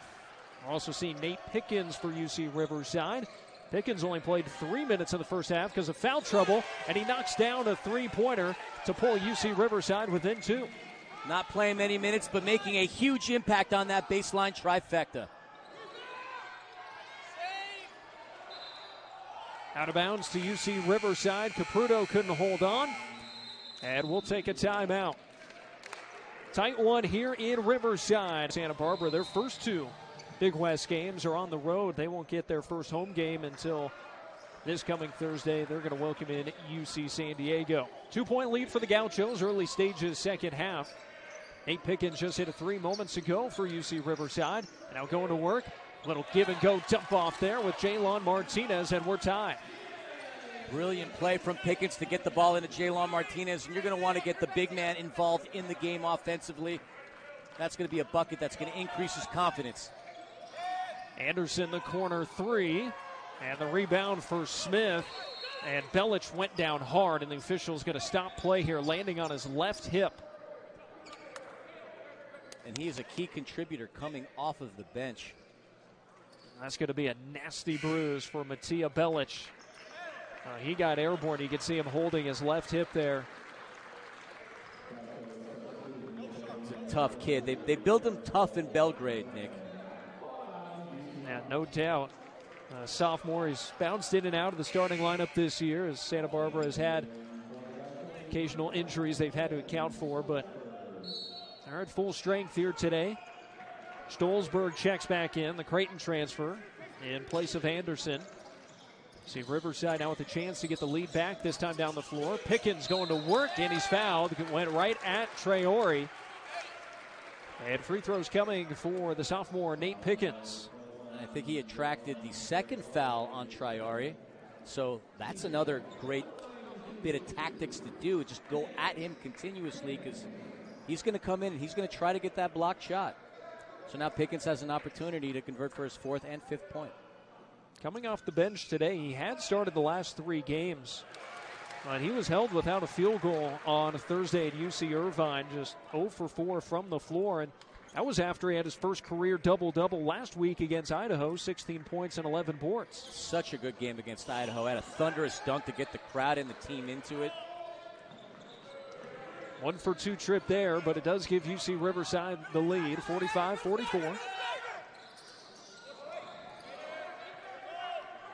We're also seeing Nate Pickens for UC Riverside. Pickens only played three minutes in the first half because of foul trouble, and he knocks down a three pointer to pull UC Riverside within two. Not playing many minutes, but making a huge impact on that baseline trifecta. Out of bounds to UC Riverside. Caputo couldn't hold on. And we'll take a timeout. Tight one here in Riverside. Santa Barbara, their first two Big West games are on the road. They won't get their first home game until this coming Thursday. They're going to welcome in UC San Diego. Two point lead for the Gauchos, early stages, second half. Nate Pickens just hit a three moments ago for UC Riverside. Now going to work. Little give and go dump off there with Jalen Martinez, and we're tied. Brilliant play from Pickens to get the ball into Jalen Martinez, and you're going to want to get the big man involved in the game offensively. That's going to be a bucket that's going to increase his confidence. Anderson, the corner three, and the rebound for Smith. And Belic went down hard, and the official's going to stop play here, landing on his left hip. And he is a key contributor coming off of the bench. That's going to be a nasty bruise for Matija Belic. Uh, he got airborne. You can see him holding his left hip there. He's a tough kid. They, they build him tough in Belgrade, Nick. Yeah, no doubt. Uh, sophomore, he's bounced in and out of the starting lineup this year as Santa Barbara has had occasional injuries they've had to account for, but they're at full strength here today. Shtolzberg checks back in, the Creighton transfer in place of Anderson. See Riverside now with a chance to get the lead back, this time down the floor. Pickens going to work, and he's fouled. Went right at Traore. And free throws coming for the sophomore, Nate Pickens. I think he attracted the second foul on Traore. So that's another great bit of tactics to do. Just go at him continuously because he's going to come in and he's going to try to get that blocked shot. So now Pickens has an opportunity to convert for his fourth and fifth point. Coming off the bench today, he had started the last three games. And he was held without a field goal on Thursday at UC Irvine, just 0 for 4 from the floor. And that was after he had his first career double double last week against Idaho 16 points and 11 boards. Such a good game against Idaho. Had a thunderous dunk to get the crowd and the team into it. One for two trip there, but it does give UC Riverside the lead 45 44.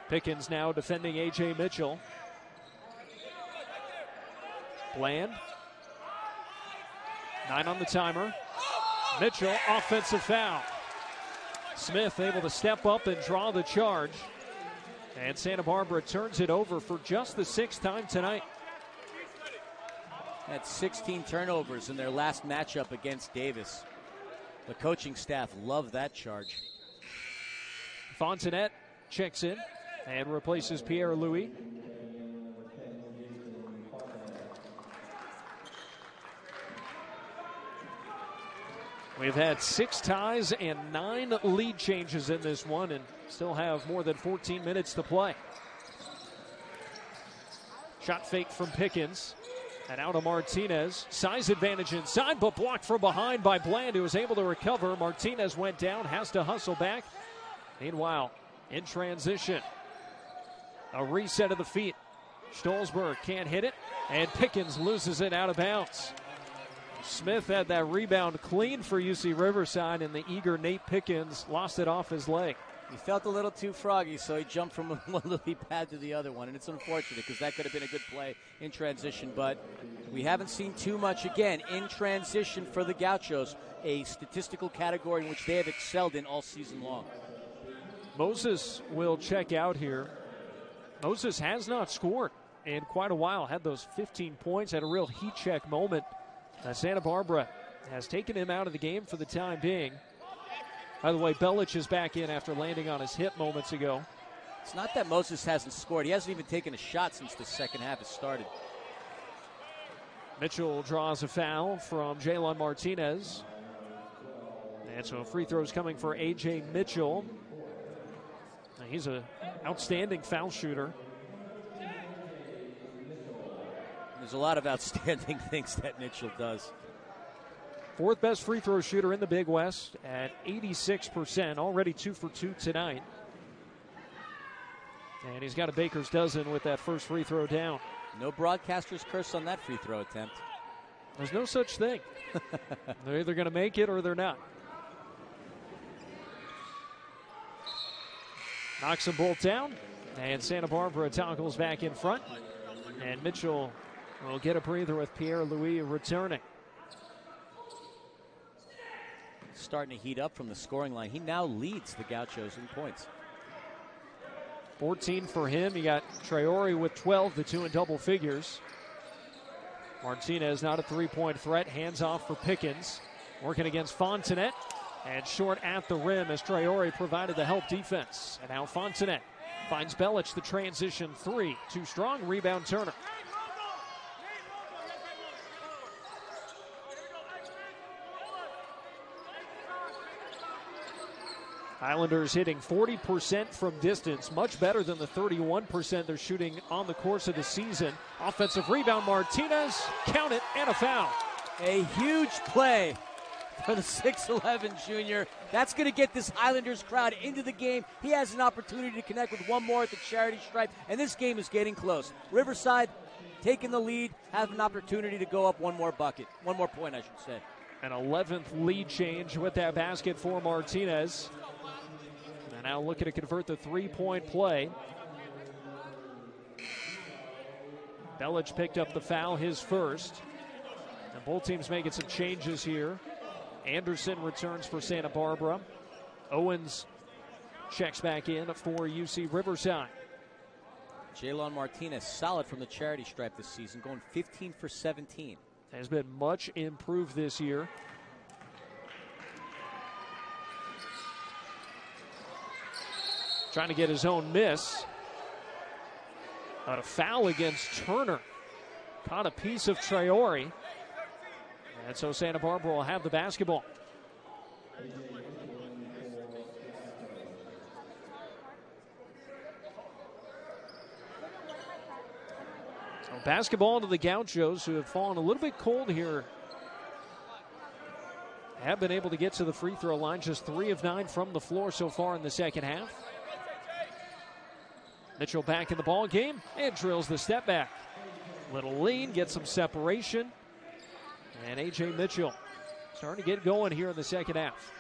Pickens now defending Ajay Mitchell. Bland. Nine on the timer. Mitchell, offensive foul. Smith able to step up and draw the charge. And Santa Barbara turns it over for just the sixth time tonight. Had 16 turnovers in their last matchup against Davis. The coaching staff loved that charge. Fontenet checks in and replaces Pierre Louis. We've had six ties and nine lead changes in this one and still have more than 14 minutes to play. Shot fake from Pickens. And out of Martinez. Size advantage inside, but blocked from behind by Bland, who was able to recover. Martinez went down, has to hustle back. Meanwhile, in transition, a reset of the feet. Shtolzberg can't hit it, and Pickens loses it out of bounds. Smith had that rebound clean for UC Riverside, and the eager Nate Pickens lost it off his leg. He felt a little too froggy, so he jumped from one lily pad to the other one. And it's unfortunate because that could have been a good play in transition. But we haven't seen too much again in transition for the Gauchos, a statistical category in which they have excelled in all season long. Moses will check out here. Moses has not scored in quite a while. Had those 15 points, had a real heat check moment. Uh, Santa Barbara has taken him out of the game for the time being. By the way, Belic is back in after landing on his hip moments ago. It's not that Moses hasn't scored. He hasn't even taken a shot since the second half has started. Mitchell draws a foul from Jalen Martinez. And so free throws coming for Ajay Mitchell. He's an outstanding foul shooter. There's a lot of outstanding things that Mitchell does. Fourth best free throw shooter in the Big West at 86%, already two for two tonight. And he's got a baker's dozen with that first free throw down. No broadcaster's curse on that free throw attempt. There's no such thing. they're either going to make it or they're not. Knocks them both down, and Santa Barbara toggles back in front. And Mitchell will get a breather with Pierre Louis returning starting to heat up from the scoring line. He now leads the Gauchos in points. 14 for him. You got Traore with 12, the two in double figures. Martinez not a three point threat. Hands off for Pickens. Working against Fontenet. And short at the rim as Traore provided the help defense. And now Fontenet finds Belic the transition three. Too strong. Rebound Turner. Highlanders hitting 40% from distance, much better than the 31% they're shooting on the course of the season. Offensive rebound, Martinez, count it, and a foul. A huge play for the 6'11 junior. That's going to get this Highlanders crowd into the game. He has an opportunity to connect with one more at the charity stripe, and this game is getting close. Riverside taking the lead, have an opportunity to go up one more bucket, one more point, I should say. An 11th lead change with that basket for Martinez now looking to convert the three point play. Belic picked up the foul, his first. And both teams making some changes here. Anderson returns for Santa Barbara. Owens checks back in for UC Riverside. Jalen Martinez, solid from the charity stripe this season, going 15 for 17. Has been much improved this year. Trying to get his own miss. But a foul against Turner. Caught a piece of Traore. And so Santa Barbara will have the basketball. basketball to the Gauchos, who have fallen a little bit cold here. Have been able to get to the free throw line, just three of nine from the floor so far in the second half. Mitchell back in the ball game and drills the step back. Little lean, gets some separation. And Ajay Mitchell starting to get going here in the second half.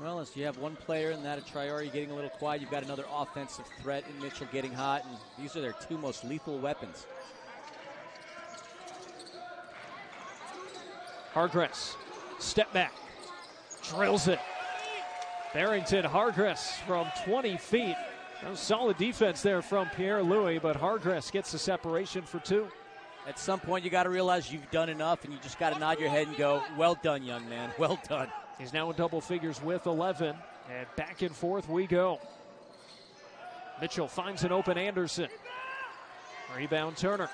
Well, as you have one player in that of Traore getting a little quiet, you've got another offensive threat in Mitchell getting hot, and these are their two most lethal weapons. Hargress, step back, drills it. Barrington Hargress from 20 feet solid defense there from Pierre Louis, but Hargress gets the separation for two. At some point, you got to realize you've done enough, and you just got to nod your head and go, "Well done, young man. Well done." He's now in double figures with 11, and back and forth we go. Mitchell finds an open Anderson. Rebound Turner.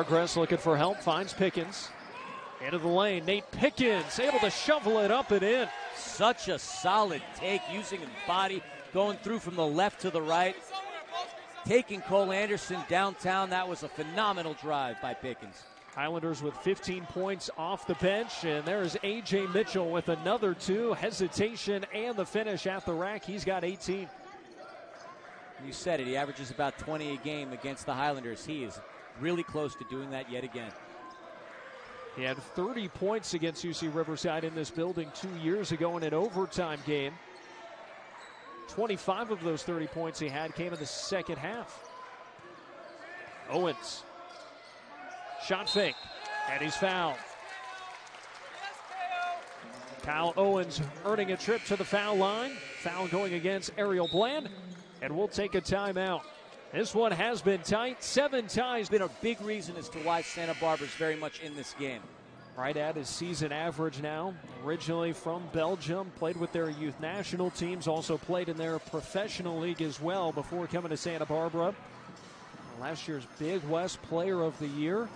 Hargress looking for help, finds Pickens. Into the lane, Nate Pickens able to shovel it up and in. Such a solid take, using his body, going through from the left to the right. Taking Cole Anderson downtown, that was a phenomenal drive by Pickens. Highlanders with 15 points off the bench, and there's Ajay Mitchell with another two. Hesitation and the finish at the rack. He's got 18. You said it, he averages about 20 a game against the Highlanders. He is really close to doing that yet again. He had 30 points against UC Riverside in this building two years ago in an overtime game. 25 of those 30 points he had came in the second half. Owens. Shot fake. And he's fouled. Kyle Owens earning a trip to the foul line. Foul going against Ariel Bland. And we'll take a timeout. This one has been tight. Seven ties. Been a big reason as to why Santa Barbara is very much in this game. Right at his season average now. Originally from Belgium, played with their youth national teams, also played in their professional league as well before coming to Santa Barbara. Last year's Big West Player of the Year.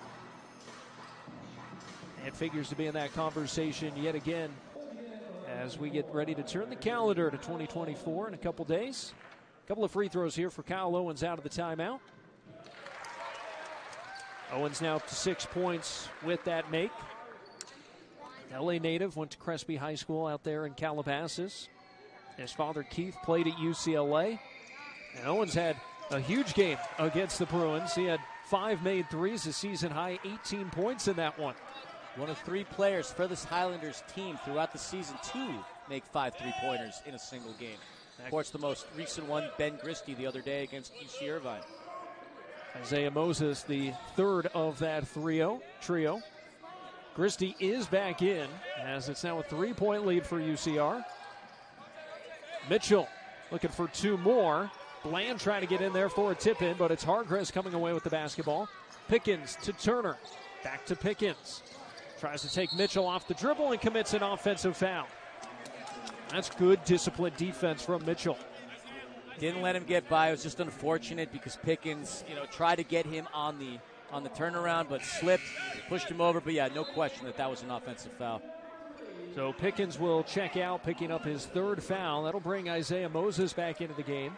And figures to be in that conversation yet again as we get ready to turn the calendar to 2024 in a couple days. Couple of free throws here for Kyle Owens out of the timeout. Owens now up to six points with that make. LA native, went to Crespi High School out there in Calabasas. His father Keith played at UCLA. And Owens had a huge game against the Bruins. He had five made threes, a season high 18 points in that one. One of three players for this Highlanders team throughout the season to make five three pointers in a single game. Of course, the most recent one, Ben Christie, the other day against UC Irvine. Isaiah Moses, the third of that trio. trio. Christie is back in as it's now a three point lead for UCR. Mitchell looking for two more. Bland trying to get in there for a tip in, but it's Hargress coming away with the basketball. Pickens to Turner. Back to Pickens. Tries to take Mitchell off the dribble and commits an offensive foul. That's good disciplined defense from Mitchell. Didn't let him get by. It was just unfortunate because Pickens, you know, tried to get him on the on the turnaround, but slipped, pushed him over. But yeah, no question that that was an offensive foul. So Pickens will check out, picking up his third foul. That'll bring Isaiah Moses back into the game.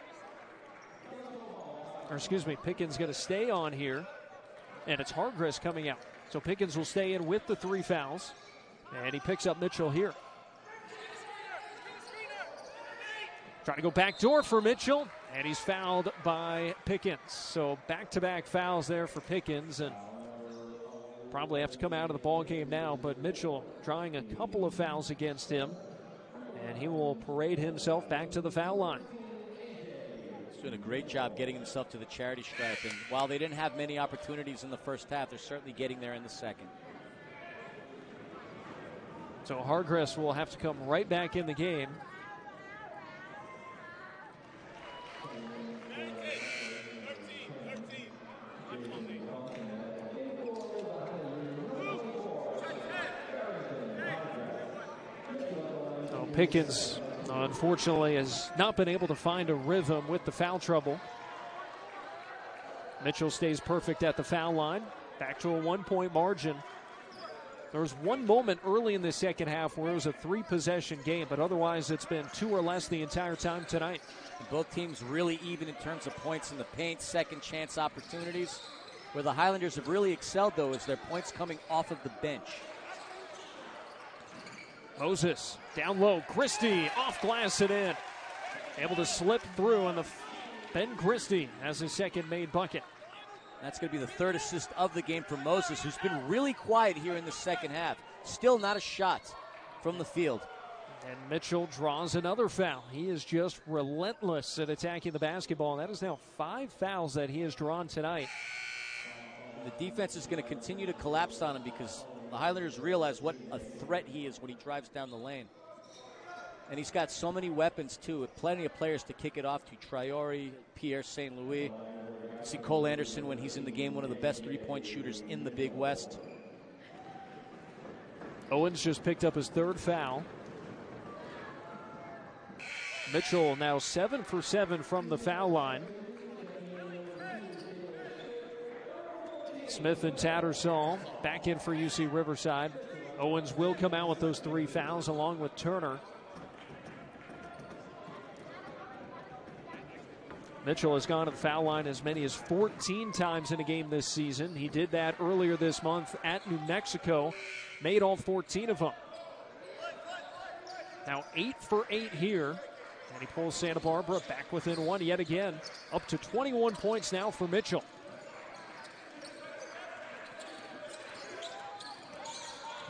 Or excuse me, Pickens going to stay on here, and it's Hargress coming out. So Pickens will stay in with the three fouls, and he picks up Mitchell here. Trying to go back door for Mitchell, and he's fouled by Pickens. So back to back fouls there for Pickens, and probably have to come out of the ball game now. But Mitchell drawing a couple of fouls against him, and he will parade himself back to the foul line. He's doing a great job getting himself to the charity stripe, and while they didn't have many opportunities in the first half, they're certainly getting there in the second. So Hargress will have to come right back in the game. Pickens, unfortunately, has not been able to find a rhythm with the foul trouble. Mitchell stays perfect at the foul line. Back to a one point margin. There was one moment early in the second half where it was a three possession game, but otherwise it's been two or less the entire time tonight. Both teams really even in terms of points in the paint, second chance opportunities. Where the Highlanders have really excelled, though, is their points coming off of the bench. Moses down low. Christie off glass and in. Able to slip through, and the Ben Christie has his second made bucket. That's going to be the third assist of the game for Moses, who's been really quiet here in the second half. Still not a shot from the field. And Mitchell draws another foul. He is just relentless at attacking the basketball. And that is now five fouls that he has drawn tonight. And the defense is going to continue to collapse on him because the Highlanders realize what a threat he is when he drives down the lane. And he's got so many weapons, too. With plenty of players to kick it off to Traore, Pierre St. Louis. See Cole Anderson when he's in the game, one of the best three point shooters in the Big West. Owens just picked up his third foul. Mitchell now seven for seven from the foul line. Smith and Tattersall back in for UC Riverside. Owens will come out with those three fouls along with Turner. Mitchell has gone to the foul line as many as 14 times in a game this season. He did that earlier this month at New Mexico, made all 14 of them. Now, eight for eight here, and he pulls Santa Barbara back within one yet again, up to 21 points now for Mitchell.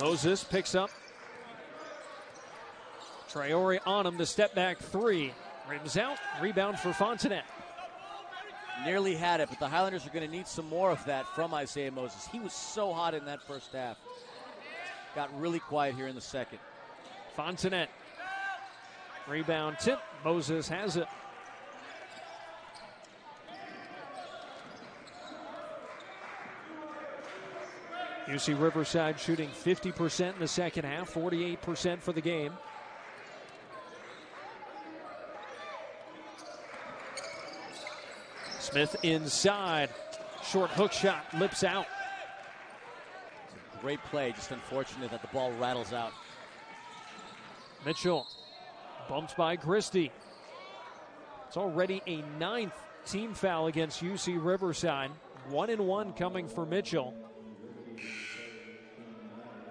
Moses picks up. Traore on him, the step back three. Rims out, rebound for Fontenet. Nearly had it, but the Highlanders are going to need some more of that from Isaiah Moses. He was so hot in that first half. Got really quiet here in the second. Fontenet. Rebound tip. Moses has it. UC Riverside shooting 50% in the second half, 48% for the game. Smith inside. Short hook shot, lips out. Great play, just unfortunate that the ball rattles out. Mitchell bumped by Christie. It's already a ninth team foul against UC Riverside. One and one coming for Mitchell.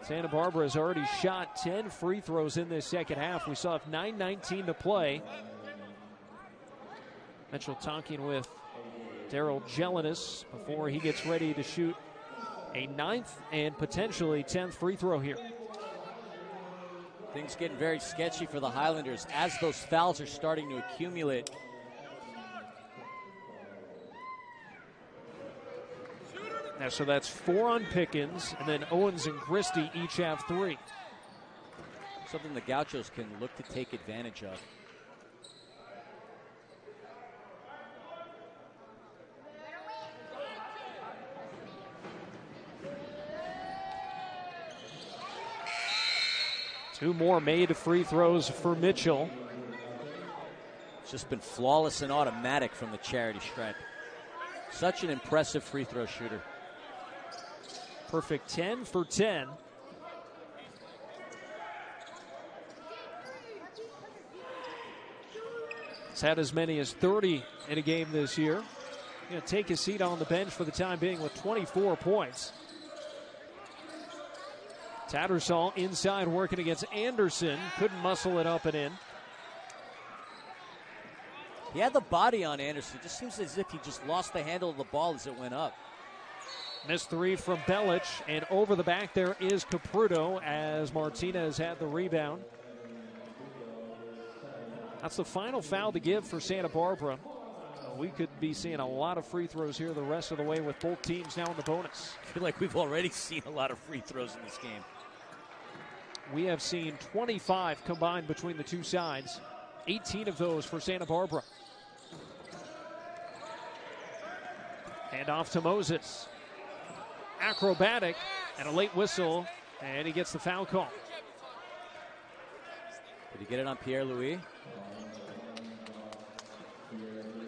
Santa Barbara has already shot 10 free throws in this second half. We saw 9.19 to play. Mitchell talking with Daryl Jelinas before he gets ready to shoot a ninth and potentially 10th free throw here. Things getting very sketchy for the Highlanders as those fouls are starting to accumulate. Now, so that's four on Pickens, and then Owens and Christie each have three. Something the Gauchos can look to take advantage of. Two more made free throws for Mitchell. It's just been flawless and automatic from the charity stripe. Such an impressive free throw shooter. Perfect 10 for 10. He's had as many as 30 in a game this year. Going to take his seat on the bench for the time being with 24 points. Tattersall inside working against Anderson. Couldn't muscle it up and in. He had the body on Anderson. It just seems as if he just lost the handle of the ball as it went up. Missed three from Belic, and over the back there is Caputo as Martinez had the rebound. That's the final foul to give for Santa Barbara. Uh, we could be seeing a lot of free throws here the rest of the way with both teams now in the bonus. I feel like we've already seen a lot of free throws in this game. We have seen 25 combined between the two sides, 18 of those for Santa Barbara. And off to Moses acrobatic and a late whistle, and he gets the foul call. Did he get it on Pierre Louis?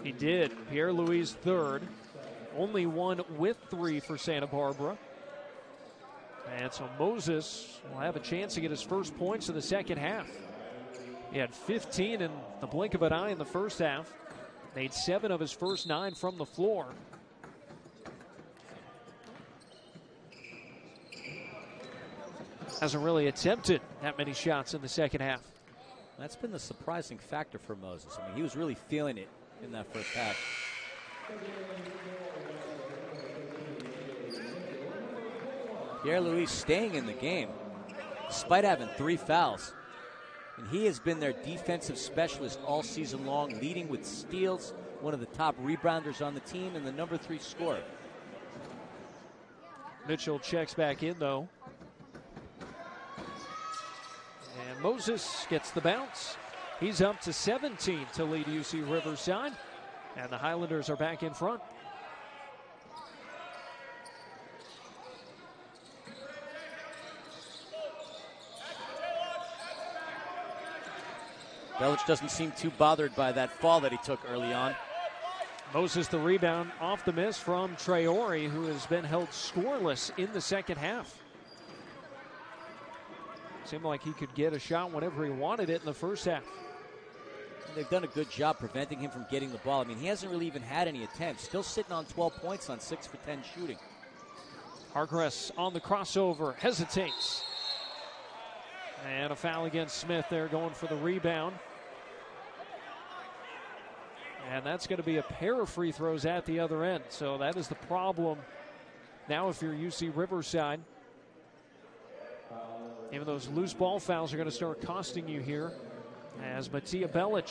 He did. Pierre Louis third. Only one with three for Santa Barbara. And so Moses will have a chance to get his first points in the second half. He had 15 in the blink of an eye in the first half. Made seven of his first nine from the floor. Hasn't really attempted that many shots in the second half. That's been the surprising factor for Moses. I mean, he was really feeling it in that first half. Pierre Louis staying in the game despite having three fouls. And he has been their defensive specialist all season long, leading with steals, one of the top rebounders on the team, and the number three scorer. Mitchell checks back in, though. Moses gets the bounce. He's up to 17 to lead UC Riverside. And the Highlanders are back in front. Belic doesn't seem too bothered by that fall that he took early on. Moses the rebound off the miss from Traore, who has been held scoreless in the second half. Seemed like he could get a shot whenever he wanted it in the first half. They've done a good job preventing him from getting the ball. I mean, he hasn't really even had any attempts. Still sitting on 12 points on 6 for 10 shooting. Hargress on the crossover, hesitates. And a foul against Smith there going for the rebound. And that's going to be a pair of free throws at the other end. So that is the problem now if you're UC Riverside. Even those loose ball fouls are going to start costing you here as Matija Belic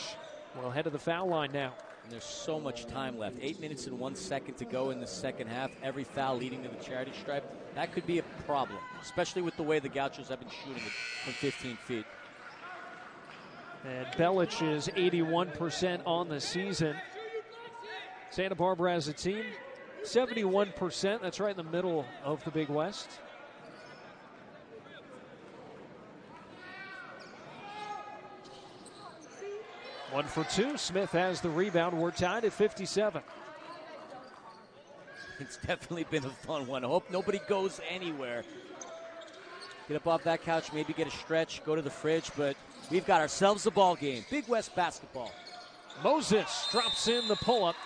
will head to the foul line now. And there's so much time left. Eight minutes and one second to go in the second half. Every foul leading to the charity stripe. That could be a problem, especially with the way the Gauchos have been shooting from 15 feet. And Belic is 81% on the season. Santa Barbara as a team, 71%. That's right in the middle of the Big West. One for two. Smith has the rebound. We're tied at 57. It's definitely been a fun one. I hope nobody goes anywhere. Get up off that couch, maybe get a stretch, go to the fridge, but we've got ourselves a ball game. Big West basketball. Moses drops in the pull up.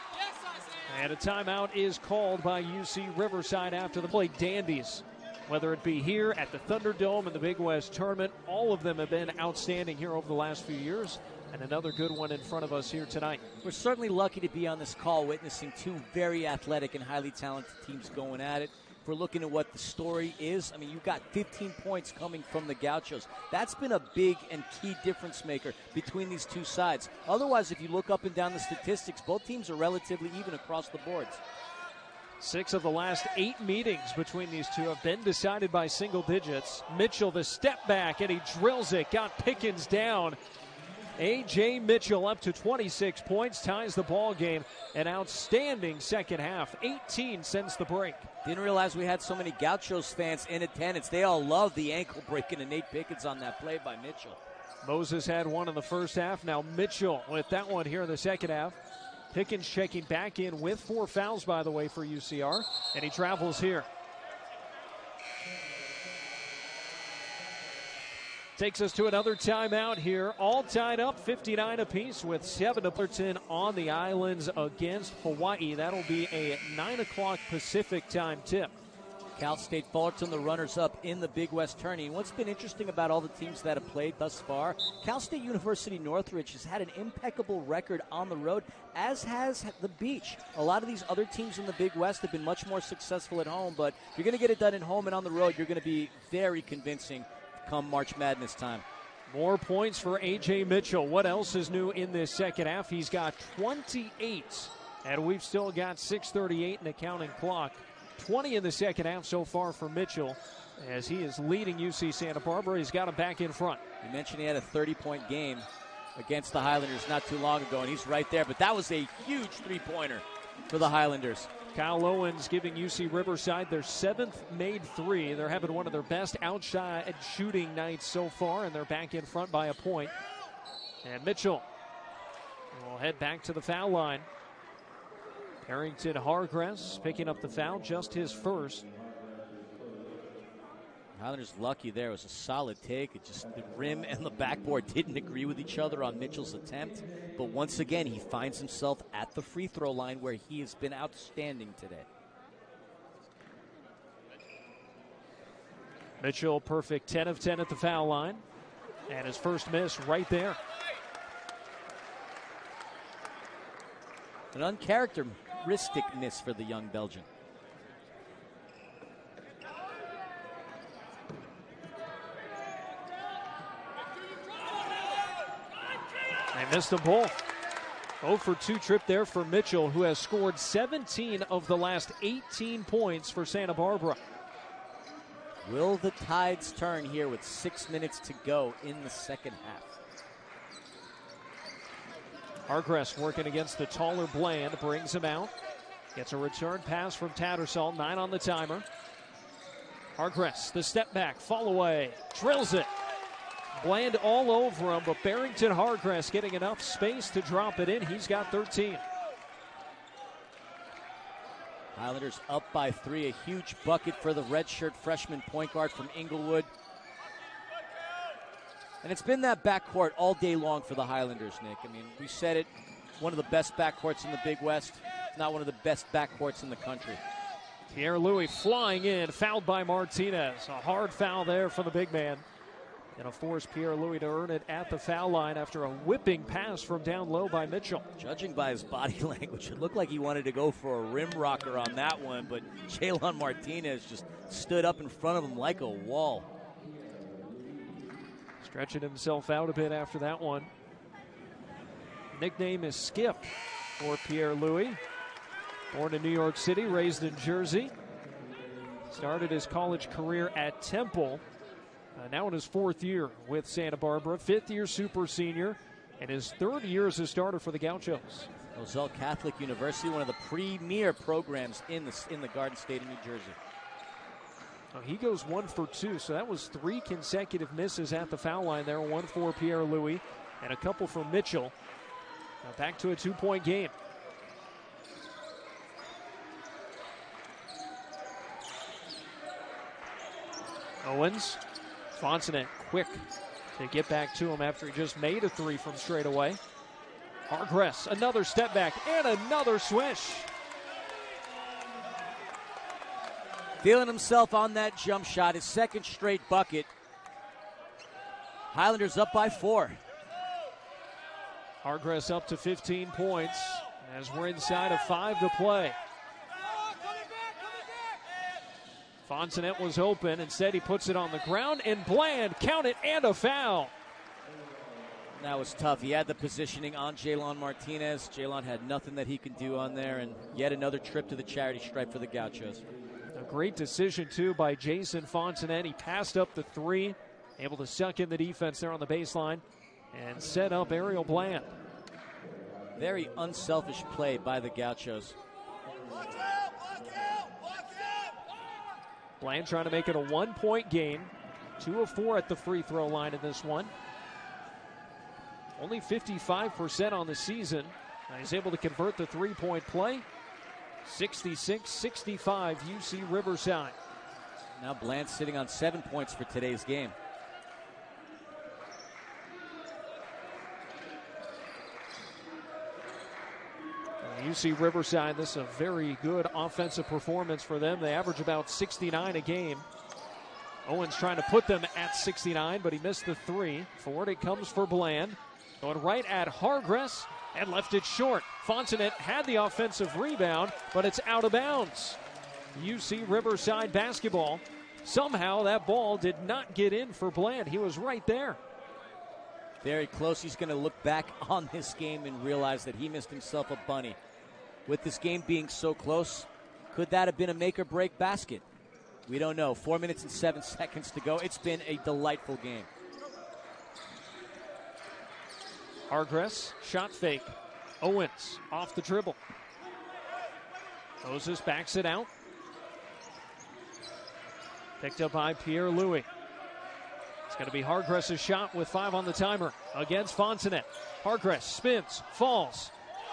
And a timeout is called by UC Riverside after the play. Dandies, whether it be here at the Thunderdome in the Big West tournament, all of them have been outstanding here over the last few years and another good one in front of us here tonight. We're certainly lucky to be on this call witnessing two very athletic and highly talented teams going at it. If we're looking at what the story is, I mean, you've got 15 points coming from the Gauchos. That's been a big and key difference maker between these two sides. Otherwise, if you look up and down the statistics, both teams are relatively even across the boards. Six of the last eight meetings between these two have been decided by single digits. Mitchell, the step back, and he drills it. Got Pickens down. Ajay Mitchell up to 26 points, ties the ball game. An outstanding second half, 18 since the break. Didn't realize we had so many Gauchos fans in attendance. They all love the ankle breaking and Nate Pickens on that play by Mitchell. Moses had one in the first half. Now Mitchell with that one here in the second half. Pickens checking back in with four fouls, by the way, for UCR, and he travels here. Takes us to another timeout here. All tied up, 59 apiece, with 7 to Fullerton on the islands against Hawaii. That'll be a 9 o'clock Pacific time tip. Cal State Fullerton, the runners up in the Big West tourney. what's been interesting about all the teams that have played thus far, Cal State University Northridge has had an impeccable record on the road, as has the Beach. A lot of these other teams in the Big West have been much more successful at home, but if you're going to get it done at home and on the road, you're going to be very convincing come March Madness time. More points for Ajay Mitchell. What else is new in this second half? He's got 28, and we've still got 6.38 in the counting clock. 20 in the second half so far for Mitchell as he is leading UC Santa Barbara. He's got him back in front. You mentioned he had a 30 point game against the Highlanders not too long ago, and he's right there. But that was a huge three pointer for the Highlanders. Kyle Owens giving UC Riverside their seventh made three. They're having one of their best outside shooting nights so far, and they're back in front by a point. And Mitchell will head back to the foul line. Barrington Hargress picking up the foul, just his first. Highlanders lucky there. It was a solid take. It just the rim and the backboard didn't agree with each other on Mitchell's attempt. But once again, he finds himself at the free throw line where he has been outstanding today. Mitchell perfect 10 of 10 at the foul line. And his first miss right there. An uncharacteristic miss for the young Belgian. Missed them both. 0 for 2 trip there for Mitchell, who has scored 17 of the last 18 points for Santa Barbara. Will the tides turn here with six minutes to go in the second half? Hargress working against the taller Bland, brings him out. Gets a return pass from Tattersall, nine on the timer. Hargress, the step back, fall away, drills it. Bland all over him, but Barrington Hargress getting enough space to drop it in. He's got 13. Highlanders up by three. A huge bucket for the redshirt freshman point guard from Inglewood. And it's been that backcourt all day long for the Highlanders, Nick. I mean, we said it. One of the best backcourts in the Big West, not one of the best backcourts in the country. Pierre Louis flying in, fouled by Martinez. A hard foul there for the big man. And a force Pierre Louis to earn it at the foul line after a whipping pass from down low by Mitchell. Judging by his body language, it looked like he wanted to go for a rim rocker on that one, but Jalen Martinez just stood up in front of him like a wall. Stretching himself out a bit after that one. Nickname is Skip for Pierre Louis. Born in New York City, raised in Jersey. Started his college career at Temple. Uh, now in his fourth year with Santa Barbara, fifth year super senior, and his third year as a starter for the Gauchos. Roselle Catholic University, one of the premier programs in the in the Garden State of New Jersey. He goes one for two, so that was three consecutive misses at the foul line there. One for Pierre Louis, and a couple for Mitchell. Now back to a two-point game. Owens, Fontenet quick to get back to him after he just made a three from straight away. Hargress, another step back and another swish. Feeling himself on that jump shot, his second straight bucket. Highlanders up by four. Hargress up to 15 points as we're inside of five to play. Fontenet was open. Instead, he puts it on the ground, and Bland, count it, and a foul. That was tough. He had the positioning on Jalen Martinez. Jalen had nothing that he could do on there, and yet another trip to the charity stripe for the Gauchos. A great decision, too, by Jason Fontenet. He passed up the three, able to suck in the defense there on the baseline and set up Ariel Bland. Very unselfish play by the Gauchos. Bland trying to make it a one point game. Two of four at the free throw line in this one. Only 55% on the season. He's able to convert the three point play. 66 65 UC Riverside. Now Bland sitting on seven points for today's game. UC Riverside, this is a very good offensive performance for them. They average about 69 a game. Owens trying to put them at 69, but he missed the three. Forward it comes for Bland. Going right at Hargress and left it short. Fontenet had the offensive rebound, but it's out of bounds. UC Riverside basketball. Somehow that ball did not get in for Bland. He was right there. Very close. He's going to look back on this game and realize that he missed himself a bunny. With this game being so close, could that have been a make or break basket? We don't know. Four minutes and seven seconds to go. It's been a delightful game. Hargress, shot fake. Owens off the dribble. Moses backs it out. Picked up by Pierre Louis. It's going to be Hargress' shot with five on the timer against Fontenet. Hargress spins, falls,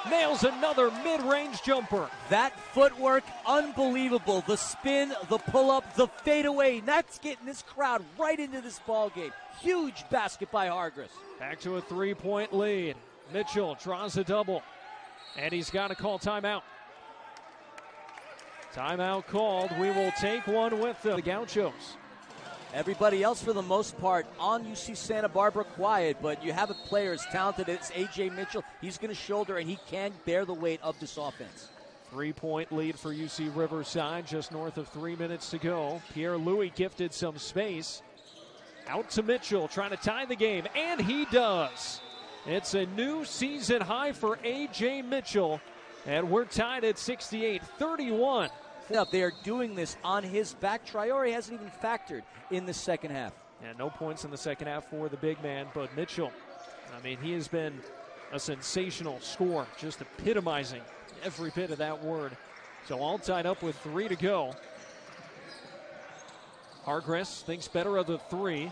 nails another mid-range jumper. That footwork, unbelievable. The spin, the pull-up, the fadeaway. That's getting this crowd right into this ball game. Huge basket by Hargress. Back to a three-point lead. Mitchell draws a double, and he's got to call timeout. Timeout called. We will take one with. The Gauchos. Everybody else, for the most part, on UC Santa Barbara, quiet. But you have a player as talented as Ajay Mitchell. He's going to shoulder, and he can bear the weight of this offense. Three point lead for UC Riverside, just north of three minutes to go. Pierre Louis gifted some space. Out to Mitchell, trying to tie the game, and he does. It's a new season high for Ajay Mitchell, and we're tied at 68 31. Now, they are doing this on his back. Traore hasn't even factored in the second half. Yeah, no points in the second half for the big man, but Mitchell, I mean, he has been a sensational score, just epitomizing every bit of that word. So all tied up with three to go. Hargress thinks better of the three.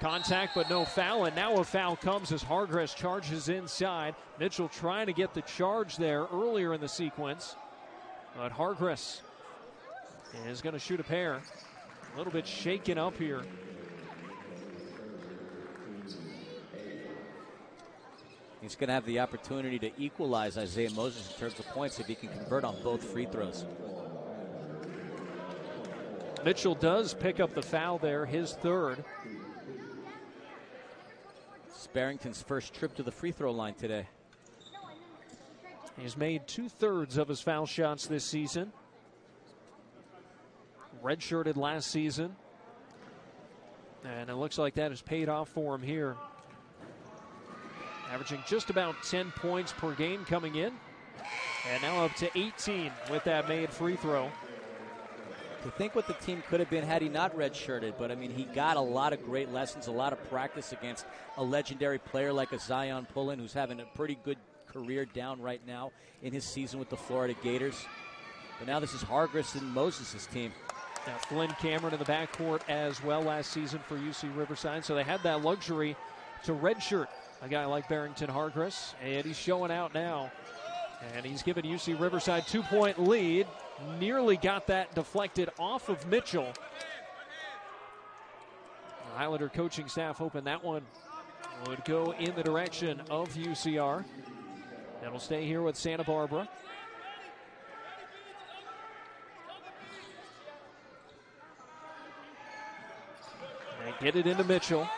Contact, but no foul. And now a foul comes as Hargress charges inside. Mitchell trying to get the charge there earlier in the sequence. But Hargress is going to shoot a pair. A little bit shaken up here. He's going to have the opportunity to equalize Isaiah Moses in terms of points if he can convert on both free throws. Mitchell does pick up the foul there, his third. It's Barrington's first trip to the free throw line today. He's made two thirds of his foul shots this season. Redshirted last season. And it looks like that has paid off for him here. Averaging just about 10 points per game coming in. And now up to 18 with that made free throw. To think what the team could have been had he not redshirted, but I mean, he got a lot of great lessons, a lot of practice against a legendary player like a Zion Pullen, who's having a pretty good career down right now in his season with the Florida Gators. But now this is Hargress and Moses' team. Now Flynn Cameron in the backcourt as well last season for UC Riverside, so they had that luxury to redshirt a guy like Barrington Hargress, and he's showing out now. And he's given UC Riverside two point lead. Nearly got that deflected off of Mitchell. The Highlander coaching staff hoping that one would go in the direction of UCR. That'll stay here with Santa Barbara. And get it into Mitchell.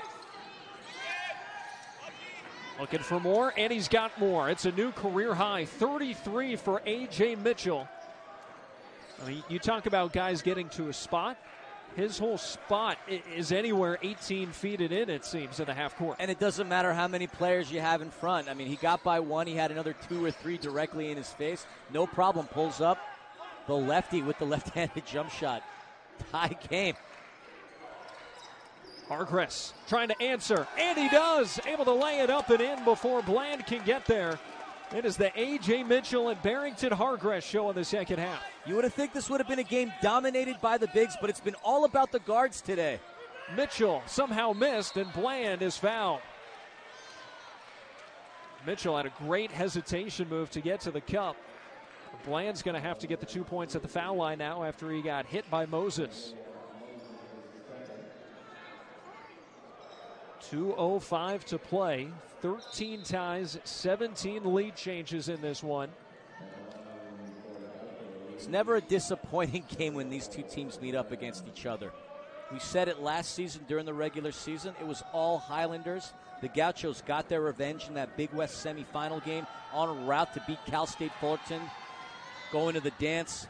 Looking for more, and he's got more. It's a new career high 33 for Ajay Mitchell. I mean, you talk about guys getting to a spot. His whole spot is anywhere 18 feet and in, it seems, in the half court. And it doesn't matter how many players you have in front. I mean, he got by one, he had another two or three directly in his face. No problem. Pulls up the lefty with the left handed jump shot. Tie game. Hargress trying to answer, and he does. Able to lay it up and in before Bland can get there. It is the Ajay Mitchell and Barrington Hargress show in the second half. You would have think this would have been a game dominated by the bigs, but it's been all about the guards today. Mitchell somehow missed, and Bland is fouled. Mitchell had a great hesitation move to get to the cup. Bland's going to have to get the two points at the foul line now after he got hit by Moses. 2.05 to play. 13 ties, 17 lead changes in this one. It's never a disappointing game when these two teams meet up against each other. We said it last season during the regular season. It was all Highlanders. The Gauchos got their revenge in that Big West semifinal game on route to beat Cal State Fullerton, going to the dance.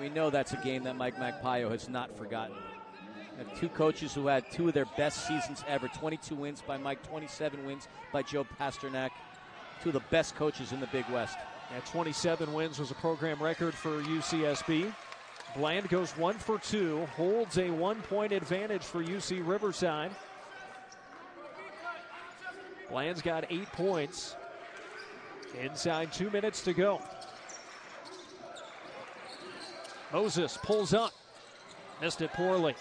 We know that's a game that Mike Magpayo has not forgotten. Two coaches who had two of their best seasons ever 22 wins by Mike, 27 wins by Joe Pasternack. Two of the best coaches in the Big West. That 27 wins was a program record for UCSB. Bland goes one for two, holds a one point advantage for UC Riverside. Bland's got eight points. Inside two minutes to go. Moses pulls up. Missed it poorly.